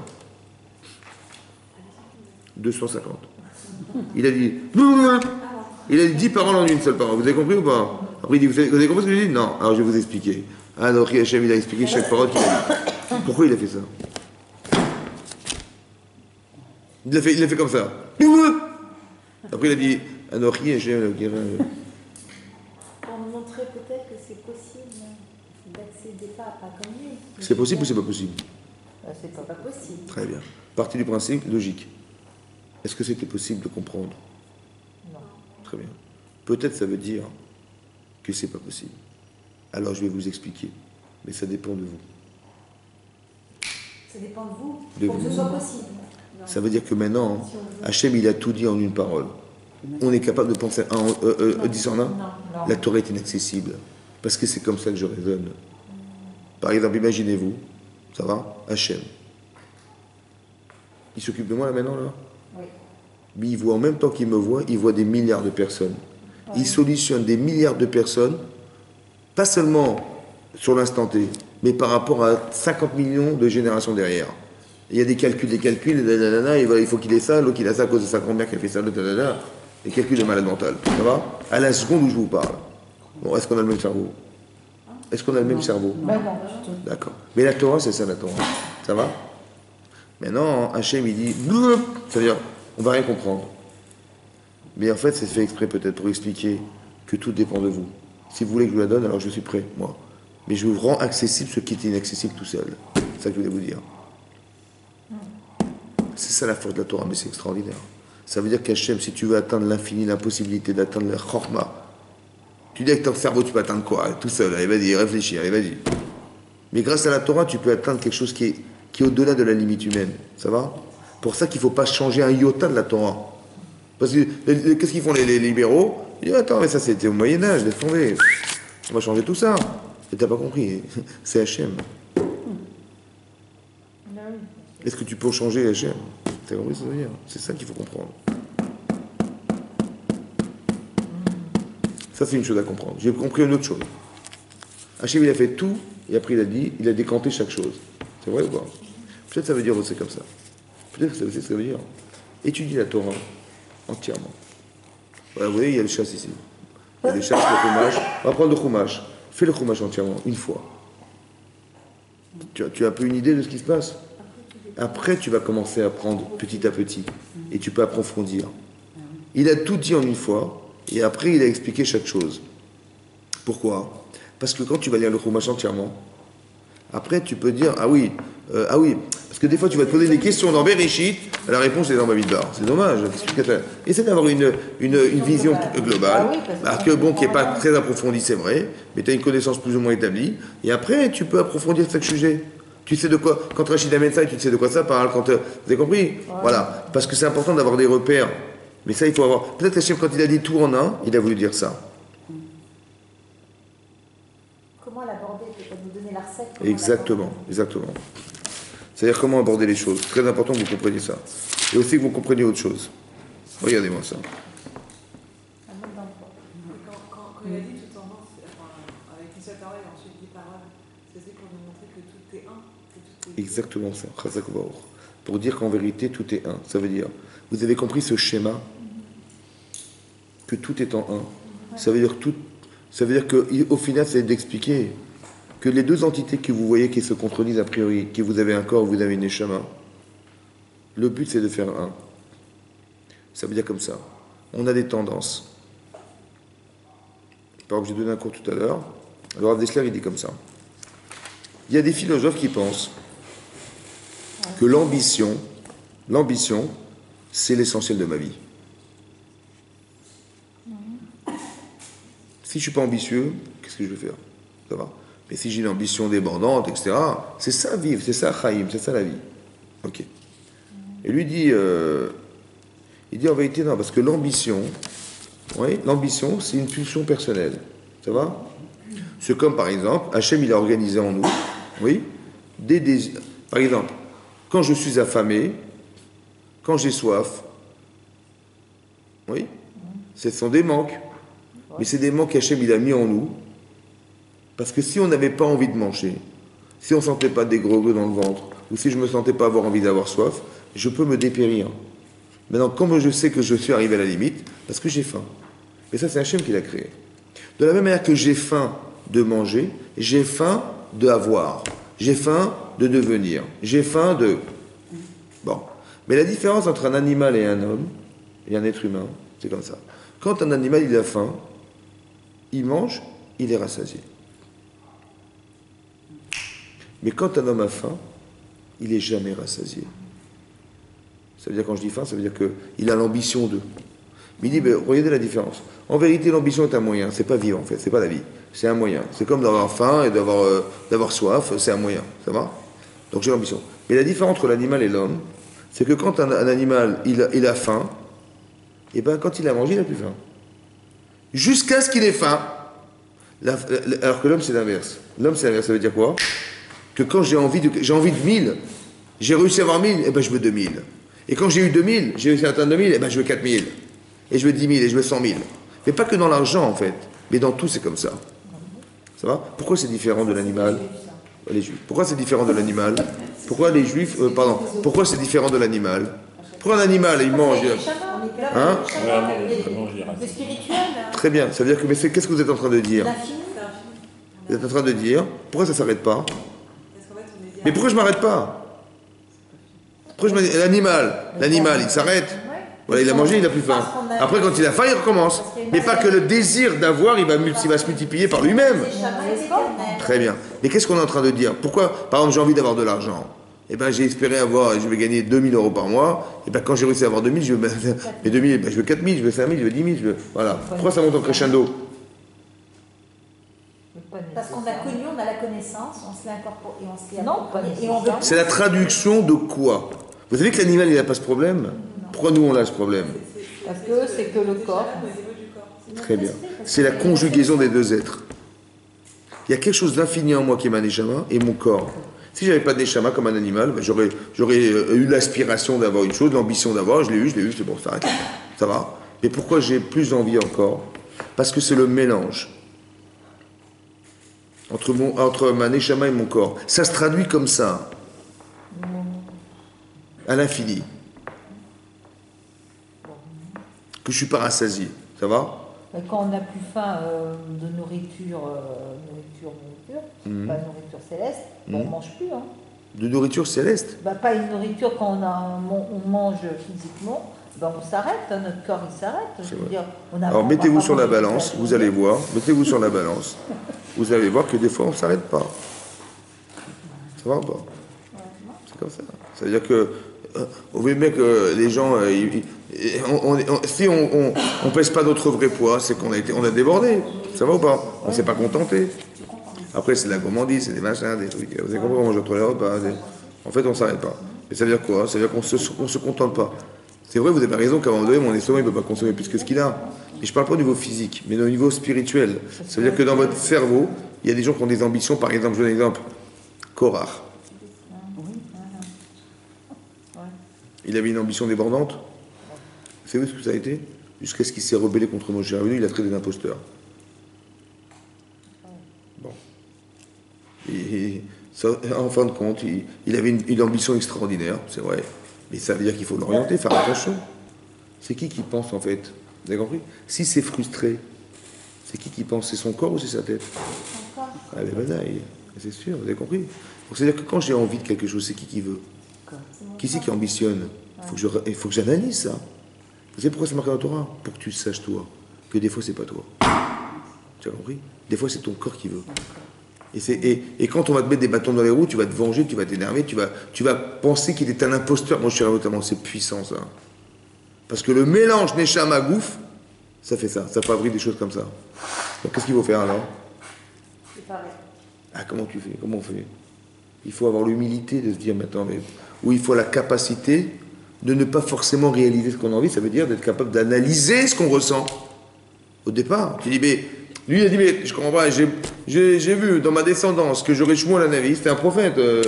250. Il a dit. Il a dit 10 paroles en une seule parole. Vous avez compris ou pas? Après, il dit Vous avez, vous avez compris ce que j'ai dit? Non. Alors, je vais vous expliquer. Alors, Hachem, il a expliqué chaque parole qu'il a dit. Pourquoi il a fait ça? Il l'a fait, fait comme ça. Après, il a dit Anochi Hachem, Elokecha. Pour montrer peut-être que c'est possible d'accéder pas, pas comme lui. C'est possible ou c'est pas possible Ah, c'est pas Pas possible. Très bien. Partie du principe, logique. Est-ce que c'était possible de comprendre Non. Très bien. Peut-être ça veut dire que c'est pas possible. Alors je vais vous expliquer. Mais ça dépend de vous. Ça dépend de vous. De pour que ce soit possible. Ça veut dire que maintenant, Hachem, il a tout dit en une parole. On est capable de penser en euh, euh, 10 en un Non, non. La Torah est inaccessible. Parce que c'est comme ça que je raisonne. Par exemple, imaginez-vous, ça va Hachem. Il s'occupe de moi là maintenant là? Oui. Mais il voit en même temps qu'il me voit, il voit des milliards de personnes. Il solutionne des milliards de personnes, pas seulement sur l'instant T, mais par rapport à 50 millions de générations derrière. Il y a des calculs, des calculs, et nanana, et voilà, il faut qu'il ait ça, l'autre il a ça à cause de sa grand-mère qui a fait ça, des calculs de malade mental. Ça va? À la seconde où je vous parle? Bon, est-ce qu'on a le même cerveau? Est-ce qu'on a le même cerveau non, tout. D'accord. Mais la Torah, c'est ça la Torah. Ça va Maintenant, Hachem, il dit, c'est-à-dire, on va rien comprendre. Mais en fait, c'est fait exprès peut-être pour expliquer que tout dépend de vous. Si vous voulez que je vous la donne, alors je suis prêt, moi. Mais je vous rends accessible ce qui est inaccessible tout seul. C'est ça que je voulais vous dire. C'est ça la force de la Torah, mais c'est extraordinaire. Ça veut dire qu'Hachem, si tu veux atteindre l'infini, l'impossibilité d'atteindre la chorma, tu dis avec ton cerveau, tu peux atteindre quoi Tout seul, allez, vas-y, réfléchis, allez, vas-y. Mais grâce à la Torah, tu peux atteindre quelque chose qui est, qui est au-delà de la limite humaine. Ça va Pour ça qu'il ne faut pas changer un iota de la Torah. Parce que qu'est-ce qu'ils font les, les libéraux Ils disent Attends, mais ça c'était au Moyen-Âge, laisse tomber. On va changer tout ça. Et t'as pas compris. [LAUGHS] C'est Hachem. Est-ce que tu peux changer Hachem? T'as compris ce que ça veut dire? C'est ça qu'il faut comprendre. Ça, c'est une chose à comprendre. J'ai compris une autre chose. Hachem, il a fait tout, et après, il a dit, il a décanté chaque chose. C'est vrai ou pas? Peut-être ça veut dire aussi comme ça. Peut-être que ça veut dire ce que ça veut dire. La Torah entièrement. Voilà, vous voyez, il y a le chasse ici. Il y a des chasses, le chumash. On va prendre le chumash. Fais le chumash entièrement, une fois. Tu as, tu as un peu une idée de ce qui se passe? Après, tu vas commencer à prendre petit à petit. Et tu peux approfondir. Il a tout dit en une fois, et après, il a expliqué chaque chose. Pourquoi? Parce que quand tu vas lire le chumash entièrement, après, tu peux dire, ah oui, euh, ah oui, parce que des fois, tu vas te poser des questions dans Bereshit, la réponse est dans Bamidbar. C'est dommage. Essaie d'avoir une, une, une vision globale, Ah que- parce que bon, qui n'est pas très approfondie, c'est vrai, mais tu as une connaissance plus ou moins établie, et après, tu peux approfondir chaque sujet. Tu sais de quoi, quand Rachid amène ça, tu sais de quoi ça parle, quand, euh, vous avez compris? Voilà, parce que c'est important d'avoir des repères. Mais ça, il faut avoir. Peut-être Hachem, quand il a dit tout en un, il a voulu dire ça. Comment l'aborder nous donner la recette. Exactement, exactement. C'est-à-dire comment aborder les choses. Très important que vous compreniez ça. Et aussi que vous compreniez autre chose. Regardez-moi ça. que que Exactement ça. Pour dire qu'en vérité, tout est un. Ça veut dire, vous avez compris ce schéma Que tout est en un. Ça veut dire tout. Ça veut dire qu'au final, c'est d'expliquer que les deux entités que vous voyez qui se contredisent a priori, que vous avez un corps, vous avez une échama, le but c'est de faire un. Ça veut dire comme ça. On a des tendances. Par exemple, j'ai donné un cours tout à l'heure. Alors, Abdesler, il dit comme ça. Il y a des philosophes qui pensent que l'ambition, l'ambition, c'est l'essentiel de ma vie. Si je suis pas ambitieux, qu'est-ce que je vais faire? Ça va. Mais si j'ai une ambition débordante, etc., c'est ça vivre, c'est ça Chaim, c'est ça la vie. Ok. Et lui dit, euh, il dit en vérité non, parce que l'ambition, oui, l'ambition, c'est une pulsion personnelle. Ça va? C'est comme par exemple, Hachem, il a organisé en nous, oui, des désirs. Par exemple, quand je suis affamé, quand j'ai soif, oui, ce sont des manques. Mais c'est des manques qu'Hachem, il a mis en nous. Parce que si on n'avait pas envie de manger, si on ne sentait pas des gros dans le ventre, ou si je ne me sentais pas avoir envie d'avoir soif, je peux me dépérir. Maintenant, comme je sais que je suis arrivé à la limite, parce que j'ai faim. Mais ça, c'est Hachem qui l'a créé. De la même manière que j'ai faim de manger, j'ai faim d'avoir. J'ai faim de devenir. J'ai faim de. Bon. Mais la différence entre un animal et un homme, et un être humain, c'est comme ça. Quand un animal il a faim, il mange, il est rassasié. Mais quand un homme a faim, il est jamais rassasié. Ça veut dire, quand je dis faim, ça veut dire qu'il a l'ambition de. Mais il dit, ben, regardez la différence. En vérité, l'ambition est un moyen, c'est pas vivre en fait, c'est pas la vie, c'est un moyen. C'est comme d'avoir faim et d'avoir euh, soif, c'est un moyen, ça va? Donc j'ai l'ambition. Mais la différence entre l'animal et l'homme, c'est que quand un, animal, il a, faim, et ben quand il a mangé, il n'a plus faim. Jusqu'à ce qu'il ait faim. Alors que l'homme, c'est l'inverse. L'homme, c'est l'inverse. Ça veut dire quoi? Que quand j'ai envie de, j'ai envie de 1000, j'ai réussi à avoir 1000, et ben je veux 2000. Et quand j'ai eu 2000, j'ai réussi à atteindre 2000, et ben je veux 4000. Et je veux 10 000, et je veux 100 000. Mais pas que dans l'argent, en fait. Mais dans tout, c'est comme ça. Ça va? Pourquoi c'est différent de l'animal? Les juifs. Pourquoi c'est différent de l'animal? Pourquoi les juifs. euh, pardon. Pourquoi c'est différent de l'animal? Pourquoi un animal, il mange Hein Le spirituel, hein, Très bien. Ça veut dire que. Mais c'est- qu'est-ce que vous êtes en train de dire? Vous êtes en train de dire pourquoi ça s'arrête pas? Mais pourquoi je m'arrête pas? Pourquoi je m'arrête- L'animal, l'animal, il s'arrête. Voilà, il a mangé, il a plus faim. Après, quand il a faim, il recommence. Mais pas que le désir d'avoir, il va, multi- il va se multiplier par lui-même. Très bien. Mais qu'est-ce qu'on est en train de dire? Pourquoi, par exemple, j'ai envie d'avoir de l'argent? Eh bien, j'ai espéré avoir, je vais gagner 2000 euros par mois. Et bien, quand j'ai réussi à avoir 2000, je veux, [LAUGHS] mais 2000, ben, je veux 4000, je veux 5000, je veux 10 000. Je veux, voilà. Pourquoi ça monte en crescendo Parce qu'on a connu, on a la connaissance, on se l'est incorporé et on se l'est Non, pas approprié, et on veut C'est la traduction de quoi? Vous savez que l'animal, il n'a pas ce problème? Pourquoi nous, on a ce problème? Parce que c'est que le corps. Très bien. C'est la conjugaison des deux êtres. Il y a quelque chose d'infini en moi qui est ma et mon corps. Si j'avais pas de neshama comme un animal, ben, j'aurais, j'aurais euh, eu l'aspiration d'avoir une chose, l'ambition d'avoir, je l'ai eu, je l'ai eu, c'est bon, ça. Ça va. Mais pourquoi j'ai plus envie encore? Parce que c'est le mélange entre, mon, entre ma neshama et mon corps. Ça se traduit comme ça, à l'infini. Que je suis pas rassasié. Ça va? Et quand on n'a plus faim euh, de nourriture, euh, nourriture, nourriture, Mhm. pas nourriture céleste, on ne mange plus. Hein. De nourriture céleste. Bah, pas une nourriture quand on, mange physiquement, bah, on s'arrête, hein, notre corps il s'arrête. Alors mettez-vous sur la balance, vous allez voir, mettez-vous sur la balance, vous allez voir que des fois on ne s'arrête pas. Ça va ou pas? C'est comme ça. Ça veut dire que, euh, vous voyez bien que les gens, euh, ils- ils- on- on- on- si on ne pèse pas notre vrai poids, c'est qu'on a, été, on a débordé. Ça va ou pas? On ne s'est pas contenté. Après c'est de la gourmandise, c'est des machins, des trucs. Vous avez compris, entre les repas. des- En fait on ne s'arrête pas. Mais ça veut dire quoi? Ça veut dire qu'on ne se, on se contente pas. C'est vrai, vous avez raison qu'à un moment donné, mon estomac ne peut pas consommer plus que ce qu'il a. Mais je ne parle pas au niveau physique, mais au niveau spirituel. Ça veut dire que dans votre cerveau, il y a des gens qui ont des ambitions. Par exemple, je donne un exemple. Korach. Il avait une ambition débordante. Vous savez ce que ça a été? Jusqu'à ce qu'il s'est rebellé contre Moshe Rabbeinu, il a traité d'imposteur. Et- ça, en fin de compte, il, il avait une, une ambition extraordinaire, c'est vrai. Mais ça veut dire qu'il faut l'orienter, faire attention. C'est qui qui pense en fait? Vous avez compris? Si c'est frustré, c'est qui qui pense? C'est son corps ou c'est sa tête? Encore. Ah ben c'est sûr, vous avez compris? Donc c'est-à-dire que quand j'ai envie de quelque chose, c'est qui qui veut? Qui c'est qui ambitionne? Il faut que j'analyse ça. Vous savez pourquoi c'est marqué dans la Torah? Pour que tu saches toi, que des fois c'est pas toi. Tu as compris? Des fois c'est ton corps qui veut. Et, c'est- et, et quand on va te mettre des bâtons dans les roues, tu vas te venger, tu vas t'énerver, tu vas, tu vas penser qu'il est un imposteur. Moi je suis notamment, c'est puissant ça. Parce que le mélange Neshama Gouf, ça fait ça, ça fabrique des choses comme ça. Donc qu'est-ce qu'il faut faire alors? Ah, comment tu fais? Comment on fait? Il faut avoir l'humilité de se dire maintenant, mais ou il faut la capacité de ne pas forcément réaliser ce qu'on a envie, ça veut dire d'être capable d'analyser ce qu'on ressent. Au départ, tu dis, mais lui il a dit, mais je comprends pas, j'ai- vu dans ma descendance que j'aurais Shmuel la Navi, c'était un prophète, euh,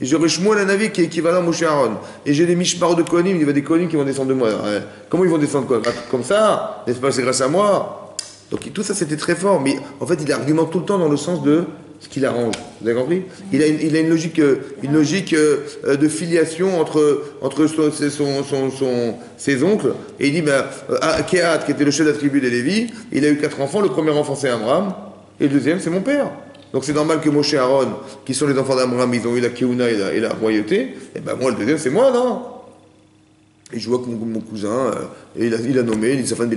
et j'aurais Shmuel la Navi qui est équivalent à Moshe Aaron, et j'ai des Mishmar de Kohanim, il y a des Kohanim qui vont descendre de moi. Ouais. Comment ils vont descendre quoi? Comme ça N'est-ce pas? C'est grâce à moi. Donc tout ça c'était très fort, mais en fait il argumente tout le temps dans le sens de ce qu'il arrange. Vous avez compris? Il a, une, il a une logique, euh, une logique euh, de filiation entre, entre son, ses oncles. Et il dit, ben, euh, ah, Kehat, qui était le chef de la tribu des Lévis, il a eu quatre enfants. Le premier enfant c'est Amram, et le deuxième c'est mon père. Donc c'est normal que Moshe et Aaron, qui sont les enfants d'Amram, ils ont eu la Keuna et la, royauté. Et ben moi le deuxième c'est moi, non? Et je vois que mon, cousin, il, a, il a nommé, il dit sa femme des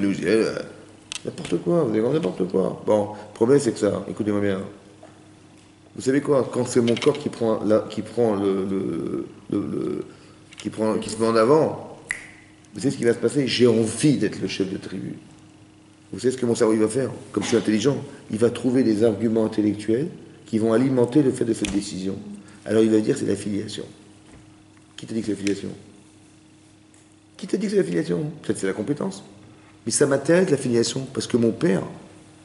n'importe quoi, vous avez compris, n'importe quoi. Bon, le problème c'est que ça, écoutez-moi bien. Vous savez quoi Quand c'est mon corps qui prend, la, qui prend le, le- qui prend, qui se met en avant, vous savez ce qui va se passer? J'ai envie d'être le chef de tribu. Vous savez ce que mon cerveau va faire? Comme je suis intelligent, il va trouver des arguments intellectuels qui vont alimenter le fait de cette décision. Alors il va dire c'est la filiation. Qui t'a dit que c'est la filiation? Qui t'a dit que c'est la filiation? Peut-être c'est la compétence. Mais ça m'intéresse la filiation, parce que mon père,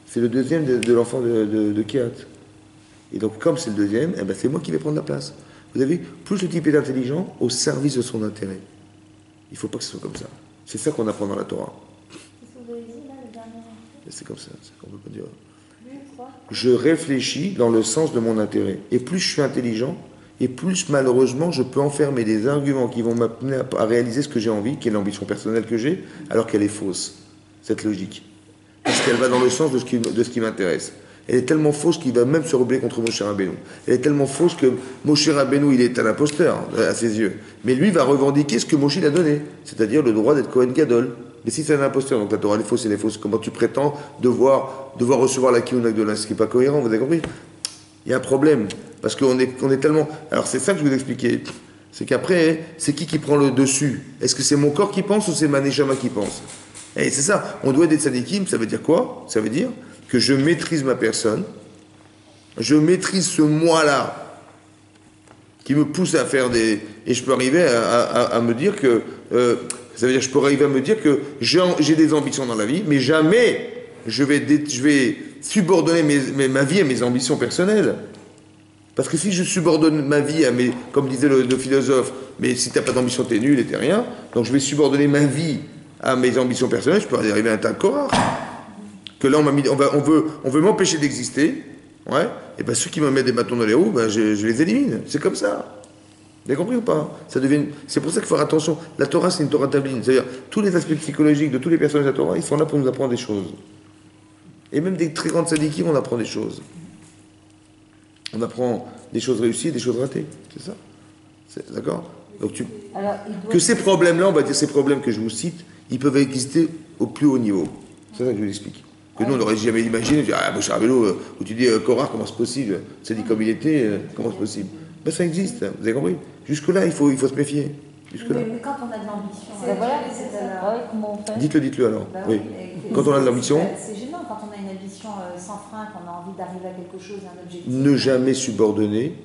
c'est le deuxième de, l'enfant de, de, de Kehat. Et donc, comme c'est le deuxième, eh ben, c'est moi qui vais prendre la place. Vous avez vu, plus le type est intelligent, au service de son intérêt. Il ne faut pas que ce soit comme ça. C'est ça qu'on apprend dans la Torah. C'est comme ça, c'est qu'on peut pas dire. Je réfléchis dans le sens de mon intérêt. Et plus je suis intelligent, et plus malheureusement je peux enfermer des arguments qui vont m'amener à, réaliser ce que j'ai envie, qui est l'ambition personnelle que j'ai, alors qu'elle est fausse, cette logique. Parce qu'elle va dans le sens de ce qui m'intéresse. Elle est tellement fausse qu'il va même se rebeller contre Moshe Rabbeinu. Elle est tellement fausse que Moshe Rabbeinu, il est un imposteur à ses yeux. Mais lui va revendiquer ce que Moshe il a donné, c'est-à-dire le droit d'être Cohen Gadol. Mais si c'est un imposteur, donc la Torah est fausse, elle est fausse, comment tu prétends devoir, devoir recevoir la Kiyun de l'un, ce qui n'est pas cohérent, vous avez compris? Il y a un problème, parce qu'on est, tellement... Alors c'est ça que je vous expliquais, c'est qu'après, c'est qui qui prend le dessus? Est-ce que c'est mon corps qui pense ou c'est ma neshama qui pense? Et c'est ça, on doit être des ça veut dire quoi? Ça veut dire que je maîtrise ma personne, je maîtrise ce moi-là, qui me pousse à faire des... Et je peux arriver à, me dire que... euh, ça veut dire que je peux arriver à me dire que j'ai des ambitions dans la vie, mais jamais je vais, je vais subordonner mes- ma vie à mes ambitions personnelles. Parce que si je subordonne ma vie à mes... Comme disait le, philosophe, mais si t'as pas d'ambition, t'es nul et t'es rien. Donc je vais subordonner ma vie à mes ambitions personnelles, je peux arriver à un tas de. Que là, on, m'a mis, on, va- on veut, on veut m'empêcher d'exister. Ouais. Et ben ceux qui me mettent des bâtons dans les roues, ben, je, je les élimine. C'est comme ça. Vous avez compris ou pas? Ça devient... C'est pour ça qu'il faut faire attention. La Torah, c'est une Torah tabline. C'est-à-dire, tous les aspects psychologiques de tous les personnages de la Torah, ils sont là pour nous apprendre des choses. Et même des très grandes sadikim, on apprend des choses. On apprend des choses réussies et des choses ratées. C'est ça? D'accord? Donc tu... Alors. Que ces problèmes-là, on va dire ces problèmes que je vous cite, ils peuvent exister au plus haut niveau. C'est ça que je vous explique. Que nous, on n'aurait jamais imaginé, dire, ah, Moshe Rabbeinu, euh, où tu dis, euh, Korah, comment c'est possible? C'est dit comme il était, euh, comment c'est possible? Ben ça existe, hein, vous avez compris? Jusque-là, il faut, il faut se méfier. Jusque-là. Mais, quand on a de l'ambition, C'est- ben voilà. Ah Dites-le, dites-le alors. Bah oui. et- Quand on a de l'ambition C'est gênant quand on a une ambition euh, sans frein, qu'on a envie d'arriver à quelque chose, un objectif. Ne jamais subordonner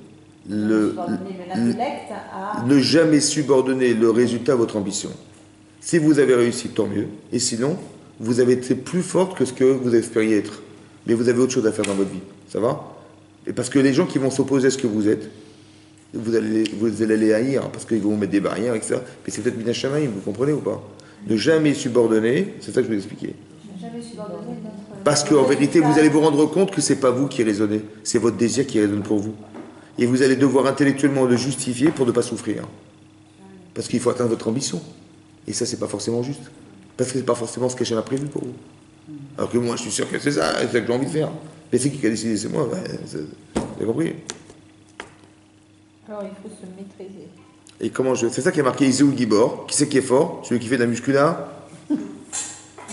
le, Subordonner l'intellect à. ne jamais subordonner le résultat à votre ambition. Si vous avez réussi, tant mieux. Et sinon, vous avez été plus forte que ce que vous espériez être. Mais vous avez autre chose à faire dans votre vie. Ça va? Et parce que les gens qui vont s'opposer à ce que vous êtes, vous allez, vous allez les haïr, parce qu'ils vont mettre des barrières, etc. Mais c'est peut-être Mina Shamaïm, vous comprenez ou pas? Ne jamais subordonner, c'est ça que je vous n'ai jamais subordonné notre. Parce qu'en vérité, vous allez vous rendre compte que c'est pas vous qui raisonnez, c'est votre désir qui résonne pour vous. Et vous allez devoir intellectuellement le justifier pour ne pas souffrir. Parce qu'il faut atteindre votre ambition. Et ça, c'est pas forcément juste. Parce que c'est pas forcément ce qu'Hachem a prévu pour vous. Alors que moi, je suis sûr que c'est ça, c'est ça que j'ai envie de faire. Mais c'est qui qui a décidé C'est moi. c'est- vous avez compris Alors il faut se maîtriser. Et comment je. C'est ça qui est marqué Iséoul Gibor. Qui c'est qui est fort? Celui qui fait de la muscula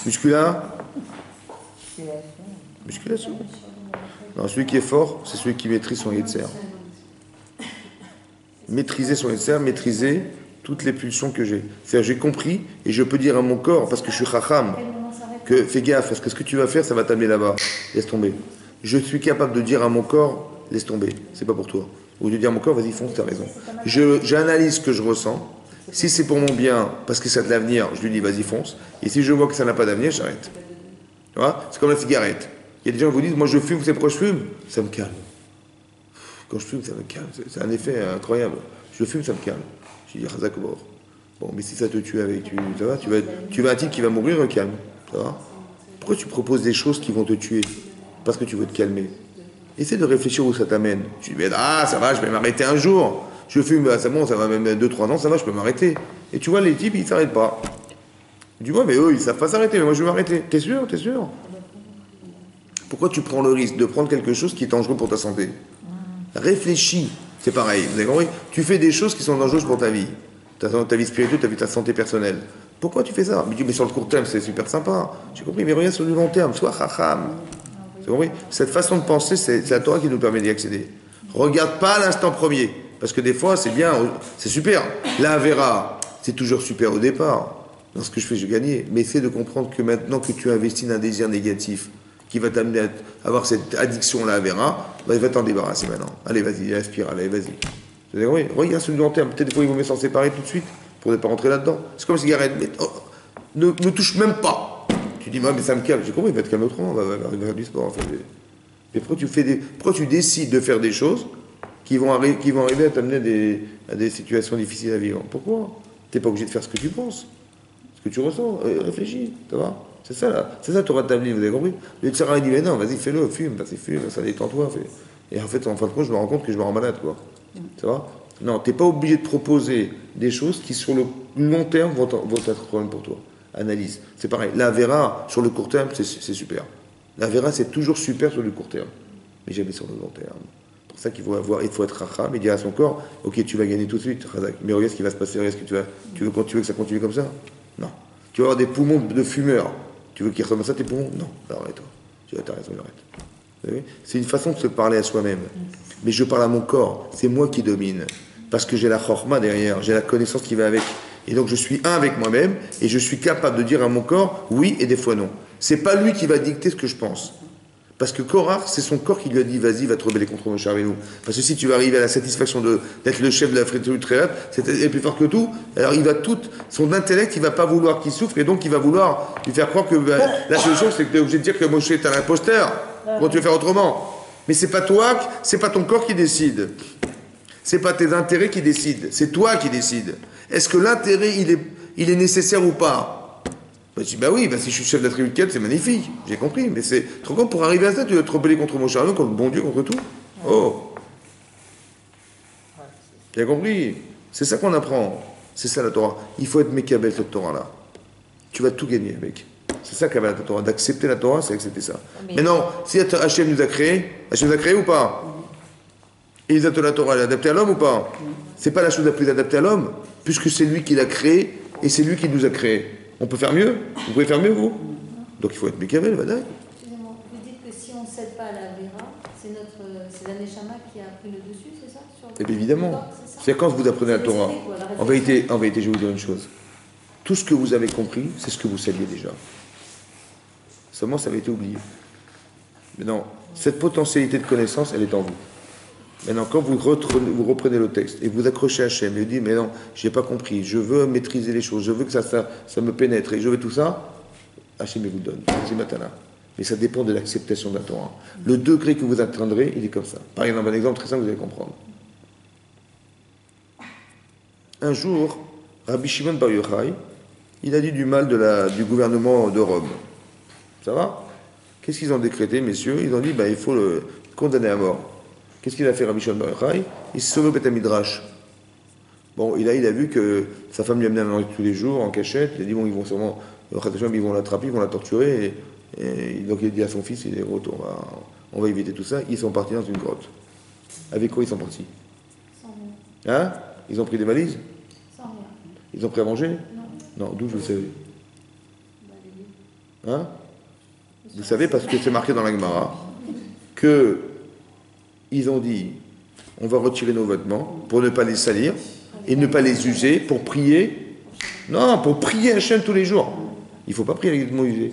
Muscula Musculation. Non, celui qui est fort, c'est celui qui maîtrise son Yetzer. Maîtriser son Yetzer, maîtriser toutes les pulsions que j'ai. C'est-à-dire, j'ai compris et je peux dire à mon corps, parce que je suis chacham, que fais gaffe, parce que ce que tu vas faire, ça va t'amener là-bas. Laisse tomber. Je suis capable de dire à mon corps, laisse tomber, c'est pas pour toi. Ou de dire à mon corps, vas-y, fonce, t'as raison. J'analyse ce que je ressens. Si c'est pour mon bien, parce que ça de l'avenir, je lui dis, vas-y, fonce. Et si je vois que ça n'a pas d'avenir, j'arrête. Tu C'est comme la cigarette. Il y a des gens qui vous disent, moi je fume, c'est pourquoi je fume Ça me calme. Quand je fume, ça me calme. C'est un effet incroyable. Je fume, ça me calme. Je dis, Razak. Bon, mais si ça te tue avec, tu, ça va, tu vas, tu un type qui va mourir, calme. Ça va Pourquoi tu proposes des choses qui vont te tuer? Parce que tu veux te calmer. Essaie de réfléchir où ça t'amène. Tu dis, ah, ça va, je vais m'arrêter un jour. Je fume, bah, c'est bon, ça va même 2-3 ans, ça va, je peux m'arrêter. Et tu vois, les types, ils s'arrêtent pas. Du moins, mais eux, ils savent pas s'arrêter, mais moi, je vais m'arrêter. T'es sûr? T'es sûr? Pourquoi tu prends le risque de prendre quelque chose qui est dangereux pour ta santé? Réfléchis. C'est pareil, vous avez compris Tu fais des choses qui sont dangereuses pour ta vie. Ta, ta vie spirituelle, ta vie, ta santé personnelle. Pourquoi tu fais ça Mais tu sur le court terme, c'est super sympa. J'ai compris, mais regarde sur le long terme, sois chacham. Vous compris Cette façon de penser, c'est c'est la Torah qui nous permet d'y accéder. Regarde pas l'instant premier. Parce que des fois, c'est bien, c'est super. La verra, c'est toujours super au départ. Dans ce que je fais, je gagnais. Mais essaie de comprendre que maintenant que tu investis dans un désir négatif qui va t'amener à avoir cette addiction à la verra, bah, va t'en débarrasser maintenant. Allez, vas-y, respire, allez, vas-y. Compris? Regarde sur le long terme. Peut-être des fois, il vaut mieux s'en séparer tout de suite pour ne pas rentrer là-dedans. C'est comme la cigarette. Mais, oh, ne, ne touche même pas. Tu dis, mais ça me calme. J'ai compris, il va te calmer autrement. Va, va, faire du sport. mais pourquoi tu, fais des, pourquoi tu décides de faire des choses qui vont, arri- qui vont arriver à t'amener à des, à des situations difficiles à vivre? Pourquoi? Tu n'es pas obligé de faire ce que tu penses, ce que tu ressens. Euh, réfléchis, ça va? C'est ça, là. C'est ça, tu auras ta vie, vous avez compris Le tsara, il dit, mais non, vas-y, fais-le, fume, vas-y, fume, ça détend-toi. Et en fait, en fin de compte, je me rends compte que je me rends malade, quoi. Ça va Non, tu n'es pas obligé de proposer des choses qui, sur le long terme, vont, être problème pour toi. Analyse. C'est pareil. La Vera, sur le court terme, c'est super. La Vera, c'est toujours super sur le court terme, mais jamais sur le long terme. C'est pour ça qu'il faut avoir, il faut être racham et dire à son corps, ok, tu vas gagner tout de suite, mais regarde ce qui va se passer, regarde ce que tu vas, tu veux, tu veux que ça continue comme ça? Non. Tu vas avoir des poumons de fumeur. Tu veux qu'ils ressemblent à ça tes poumons Non. Arrête-toi. Tu as raison, arrête. C'est une façon de se parler à soi-même. Mais je parle à mon corps, c'est moi qui domine. Parce que j'ai la chorma derrière, j'ai la connaissance qui va avec. Et donc je suis un avec moi-même et je suis capable de dire à mon corps oui et des fois non. C'est pas lui qui va dicter ce que je pense. Parce que Korach, c'est son corps qui lui a dit vas-y, va te rebeller contre Moshe Rabbeinu. Parce que si tu vas arriver à la satisfaction d'être le chef de la très haute, c'est est plus fort que tout. Alors il va tout, son intellect, il va pas vouloir qu'il souffre et donc il va vouloir lui faire croire que bah, la solution, c'est que tu es obligé de dire que Moshe est un imposteur. Comment tu veux faire autrement? Mais c'est pas toi, c'est pas ton corps qui décide. C'est pas tes intérêts qui décident, c'est toi qui décides. Est-ce que l'intérêt, il est nécessaire ou pas? Bah, Je dis, bah oui, bah, si je suis chef de la tribu de Kel, c'est magnifique, j'ai compris. Mais c'est trop grand pour arriver à ça, tu dois te rebeller contre mon chariot, contre le bon Dieu, contre tout. Oh Tu as compris? C'est ça qu'on apprend. C'est ça la Torah. Il faut être mécabel, cette Torah-là. Tu vas tout gagner, mec. C'est ça qu'avait la Torah. D'accepter la Torah, c'est accepter ça. Mais- Mais non, si Hachem nous a créé, Hachem nous a créé ou pas? Et les la Torah, elle est adaptée à l'homme ou pas? C'est pas la chose la plus adaptée à l'homme, puisque c'est lui qui l'a créé et c'est lui qui nous a créé. On peut faire mieux Vous pouvez faire mieux, vous Donc il faut être voilà. Excusez-moi, vous dites que si on ne cède pas à la Vera, c'est notre, c'est la Neshama qui a pris le dessus, c'est ça sur le- Et bien évidemment. c'est quand vous apprenez la Torah. l'esprit, quoi, la En vérité, en vérité, je vais vous dire une chose. Tout ce que vous avez compris, c'est ce que vous saviez déjà. Seulement, ça avait été oublié. Mais non, cette potentialité de connaissance, elle est en vous. Maintenant, quand vous, reprenez, le texte et vous accrochez Hachem et vous dites, mais non, j'ai pas compris, je veux maîtriser les choses, je veux que ça, me pénètre et je veux tout ça, Hachem vous le donne, c'est Matana. Mais ça dépend de l'acceptation de la Torah. Le degré que vous atteindrez, il est comme ça. Par exemple, un exemple très simple, vous allez comprendre. Un jour, Rabbi Shimon Bar Yochai, il a dit du mal du gouvernement de Rome. Ça va? Qu'est-ce qu'ils ont décrété, messieurs? Ils ont dit, ben, il faut le condamner à mort. Qu'est-ce qu'il a fait Rabbi Shimon Bar Yochai? Il s'est sauvé au Beth Midrash. Bon, et là, il a vu que sa femme lui amenait à manger tous les jours en cachette. Il a dit, bon, ils vont sûrement, euh, ils vont l'attraper, ils vont la torturer. Et, et donc, il a dit à son fils, il est retour, on va, on va éviter tout ça. Ils sont partis dans une grotte. Avec quoi ils sont partis? Sans rien. Hein? Ils ont pris des valises? Sans rien. Ils ont pris à manger? Non. Non, d'où vous le savez Bah, Hein? Vous savez, parce que c'est marqué dans la Gemara, que ils ont dit, on va retirer nos vêtements pour ne pas les salir et ne pas les user pour prier. Non, pour prier Hachem tous les jours. Il ne faut pas prier avec des vêtements usés.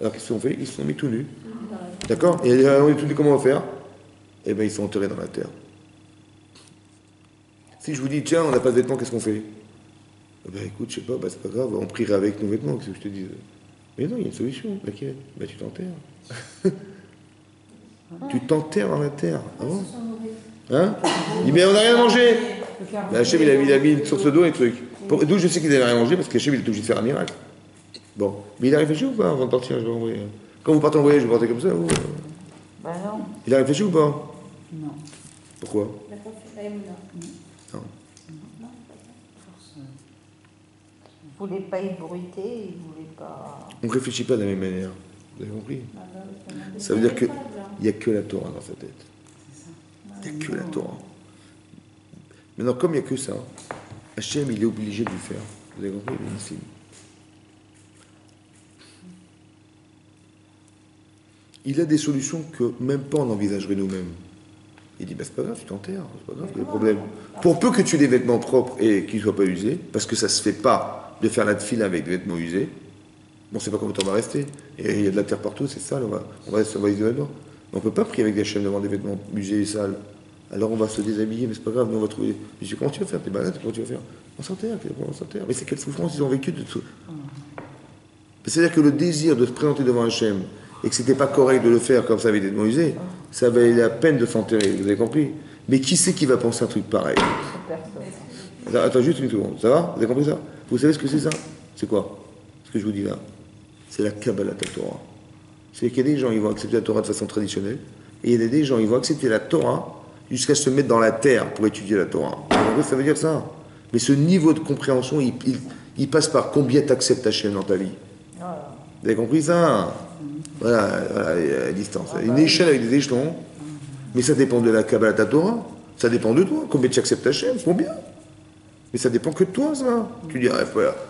Alors qu'est-ce qu'ils ont fait? Ils se sont mis tout nus. D'accord? Et euh, on est tous dit comment on va faire? Eh bien, ils sont enterrés dans la terre. Si je vous dis, tiens, on n'a pas de vêtements, qu'est-ce qu'on fait? Eh ben écoute, je sais pas, bah, c'est pas grave, on prierait avec nos vêtements, qu'est-ce que je te dis Mais non, il y a une solution. Laquelle Bah tu t'enterres. [LAUGHS] tu t'enterres dans la terre. Ah nourris. Hein Il dit, mais on n'a rien mangé carreau. bah, Hachem, il a, mis- il a mis une source d'eau et truc. D'où je sais qu'il n'avait rien mangé, parce qu'Hachem, il est obligé de faire un miracle. Bon. Mais il a réfléchi ou pas avant de partir je vais envoyer. Quand vous partez en voyage, vous partez comme ça ou... euh, Ben non, Il a réfléchi ou pas non. Pourquoi La la émouna. Non. Non, Vous voulez pas ébruiter, il voulait pas. On ne réfléchit pas de la même manière. Vous avez compris Ah bah oui, ça veut dire que-. Il n'y a que la Torah dans sa tête. Il n'y a que la Torah. Maintenant, comme il n'y a que ça, Hachem, il est obligé de le faire. Vous avez compris Il a des solutions que même pas on envisagerait nous-mêmes. Il dit, bah, c'est pas grave, tu t'enterres, c'est pas grave, quel problème Pour peu que tu aies des vêtements propres et qu'ils ne soient pas usés, parce que ça ne se fait pas de faire la file avec des vêtements usés, bon, c'est pas combien de temps on va rester. Et il y a de la terre partout, c'est sale, on va, on va, on là-dedans. On ne peut pas prier avec des chaînes devant des vêtements usés et sales. Alors on va se déshabiller, mais c'est pas grave, nous on va trouver. Je dis, comment tu vas faire? T'es malade, comment tu vas faire? On s'enterre, on s'enterre. Mais c'est quelle souffrance ils ont vécu de tout. C'est-à-dire que le désir de se présenter devant Hachem et que c'était pas correct de le faire comme ça des vêtements usés, ça valait la peine de s'enterrer, vous avez compris? Mais qui c'est qui va penser un truc pareil? Personne. Attends, attends, juste une seconde, ça va? Vous avez compris ça? Vous savez ce que c'est ça? C'est quoi? Ce que je vous dis là C'est la Kabbalah Torah. C'est qu'il y a des gens, ils vont accepter la Torah de façon traditionnelle, et il y a des gens, ils vont accepter la Torah jusqu'à se mettre dans la terre pour étudier la Torah. Vous comprenez Ça veut dire ça. Mais ce niveau de compréhension, il, il- il passe par combien tu acceptes Hachem dans ta vie. Voilà. Vous avez compris ça? Voilà, la distance. Une échelle avec des échelons. Mais ça dépend de la Kabbalah Torah. Ça dépend de toi. Combien tu acceptes Hachem Combien Mais ça dépend que de toi, ça. Tu dis, ah,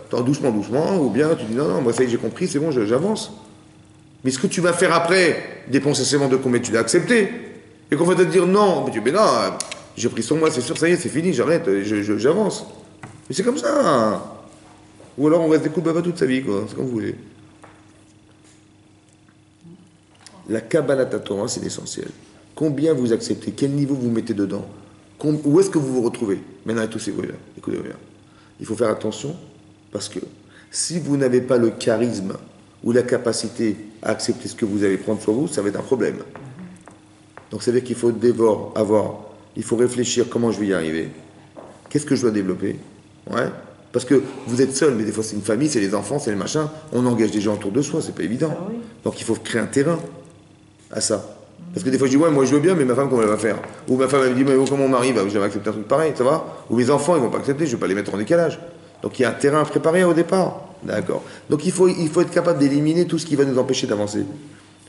attends, doucement, doucement. Ou bien tu dis, non, non, moi ça y est, j'ai compris, c'est bon, j'avance. Mais ce que tu vas faire après dépend essentiellement de combien tu l'as accepté. Et qu'on va te dire non, mais tu dis, non, euh, j'ai pris sur moi, c'est sûr, ça y est, c'est fini, j'arrête, je- j'avance. Mais c'est comme ça. Ou alors on reste des coups toute sa vie, quoi. C'est comme vous voulez. La Kabbalah Torah, c'est l'essentiel. Combien vous acceptez Quel niveau vous mettez dedans Où est-ce que vous vous retrouvez? Maintenant, tous ces bruits-là, écoutez bien. Il faut faire attention parce que si vous n'avez pas le charisme ou la capacité à accepter ce que vous allez prendre sur vous, ça va être un problème. Donc, ça veut dire qu'il faut d'abord avoir, il faut réfléchir comment je vais y arriver. Qu'est-ce que je dois développer? Ouais. Parce que vous êtes seul, mais des fois c'est une famille, c'est les enfants, c'est les machins. On engage des gens autour de soi, c'est pas évident. Ah oui. Donc il faut créer un terrain à ça. Parce que des fois je dis ouais moi je veux bien mais ma femme comment elle va faire? Ou ma femme elle me dit mais comment mon mari va jamais accepter un truc pareil, ça va? Ou mes enfants ils vont pas accepter, je vais pas les mettre en décalage. Donc il y a un terrain à préparer au départ. D'accord. Donc il faut, il faut être capable d'éliminer tout ce qui va nous empêcher d'avancer.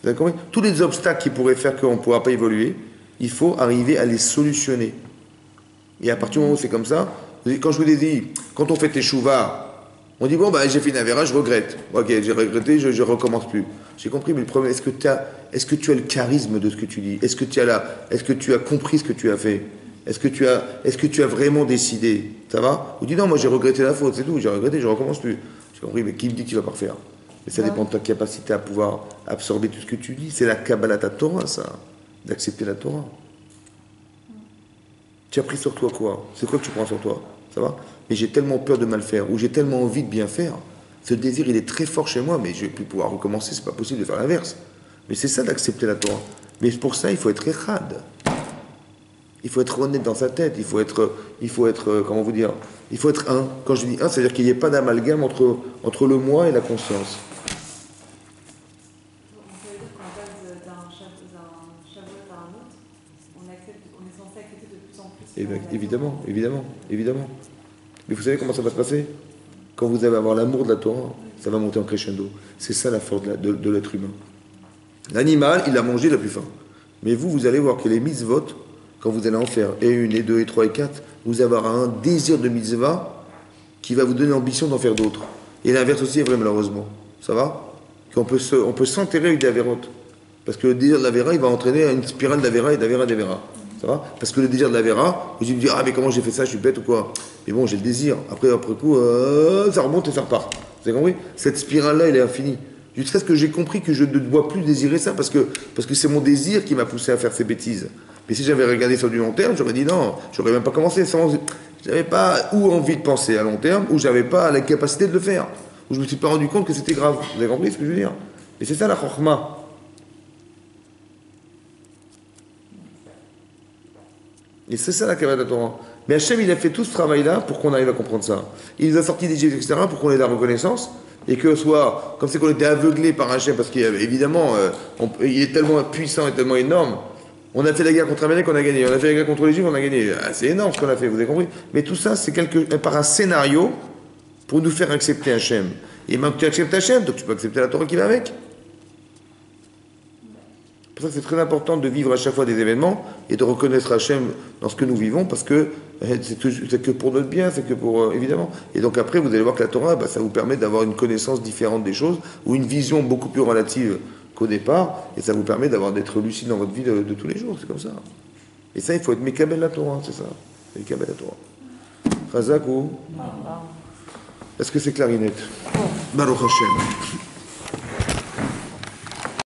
Vous Tous les obstacles qui pourraient faire qu'on ne pourra pas évoluer, il faut arriver à les solutionner. Et à partir du moment où c'est comme ça, quand je vous ai dit, quand on fait tes on dit bon bah j'ai fait une avéra, je regrette. Ok, j'ai regretté, je, je recommence plus. J'ai compris, mais le problème, est-ce que est-ce que tu as le charisme de ce que tu dis? Est-ce que tu as est-ce que tu as compris ce que tu as fait? Est-ce que tu as, est-ce que tu as vraiment décidé? Ça va? Ou dis non, moi j'ai regretté la faute, c'est tout, j'ai regretté, je recommence plus. J'ai compris, mais qui me dit que tu vas pas refaire? Mais ça dépend de ta capacité à pouvoir absorber tout ce que tu dis. C'est la Kabbalah ta Torah, ça, d'accepter la Torah. Tu as pris sur toi quoi? C'est quoi que tu prends sur toi? Ça va? Mais j'ai tellement peur de mal faire, ou j'ai tellement envie de bien faire. Ce désir, il est très fort chez moi, mais je vais plus pouvoir recommencer, c'est pas possible de faire l'inverse. Mais c'est ça d'accepter la Torah. Mais pour ça, il faut être échad. Il faut être honnête dans sa tête, il faut être, il faut être, euh, comment vous dire, il faut être un. Quand je dis un, c'est-à-dire qu'il n'y ait pas d'amalgame entre, entre le moi et la conscience. Eh bien, évidemment, évidemment, évidemment. Mais vous savez comment ça va se passer? Quand vous allez avoir l'amour de la Torah, ça va monter en crescendo. C'est ça la force de la- de, de l'être humain. L'animal, il a mangé, il a plus faim. Mais vous, vous allez voir que les mitzvot, quand vous allez en faire et une, et deux, et trois, et quatre, vous avoir un désir de mitzvah qui va vous donner l'ambition d'en faire d'autres. Et l'inverse aussi est vrai, malheureusement. Ça va? On peut s'enterrer avec des avérotes. Parce que le désir de l'Avera, il va entraîner une spirale d'Avera et d'Avera d'Avera. Ça va? Parce que le désir de l'Avera, vous allez me dire, ah mais comment j'ai fait ça, je suis bête ou quoi? Mais bon, j'ai le désir. Après, après coup, euh, ça remonte et ça repart. Vous avez compris? Cette spirale-là, elle est infinie. Jusqu'à ce que j'ai compris que je ne dois plus désirer ça parce que parce que c'est mon désir qui m'a poussé à faire ces bêtises. Mais si j'avais regardé sur du long terme, j'aurais dit non, j'aurais même pas commencé. Sans, j'avais pas ou envie de penser à long terme, ou j'avais pas la capacité de le faire, ou je me suis pas rendu compte que c'était grave. Vous avez compris ce que je veux dire? Et c'est ça la chorma. Et c'est ça la Kabbalah Torah. Mais Hachem, il a fait tout ce travail-là pour qu'on arrive à comprendre ça. Il nous a sortis d'Égypte, etc., pour qu'on ait la reconnaissance. Et que soit, comme c'est qu'on était aveuglé par Hachem, parce qu'évidemment, il est tellement puissant et tellement énorme. On a fait la guerre contre Amalek, on a gagné. On a fait la guerre contre les Juifs, on a gagné. Ah, c'est énorme ce qu'on a fait, vous avez compris Mais tout ça, c'est par un scénario pour nous faire accepter Hachem. Et maintenant que tu acceptes Hachem, donc tu peux accepter la Torah qui va avec. Pour ça, c'est très important de vivre à chaque fois des événements et de reconnaître Hachem dans ce que nous vivons parce que c'est que, c'est que pour notre bien, c'est que pour. euh, évidemment. Et donc après, vous allez voir que la Torah, bah, ça vous permet d'avoir une connaissance différente des choses ou une vision beaucoup plus relative qu'au départ et ça vous permet d'avoir d'être lucide dans votre vie de, de tous les jours. C'est comme ça. Et ça, il faut être Mekabel la Torah, c'est ça. Mekabel la Torah. Razak ou? Est-ce que c'est clarinette? Baruch Hashem.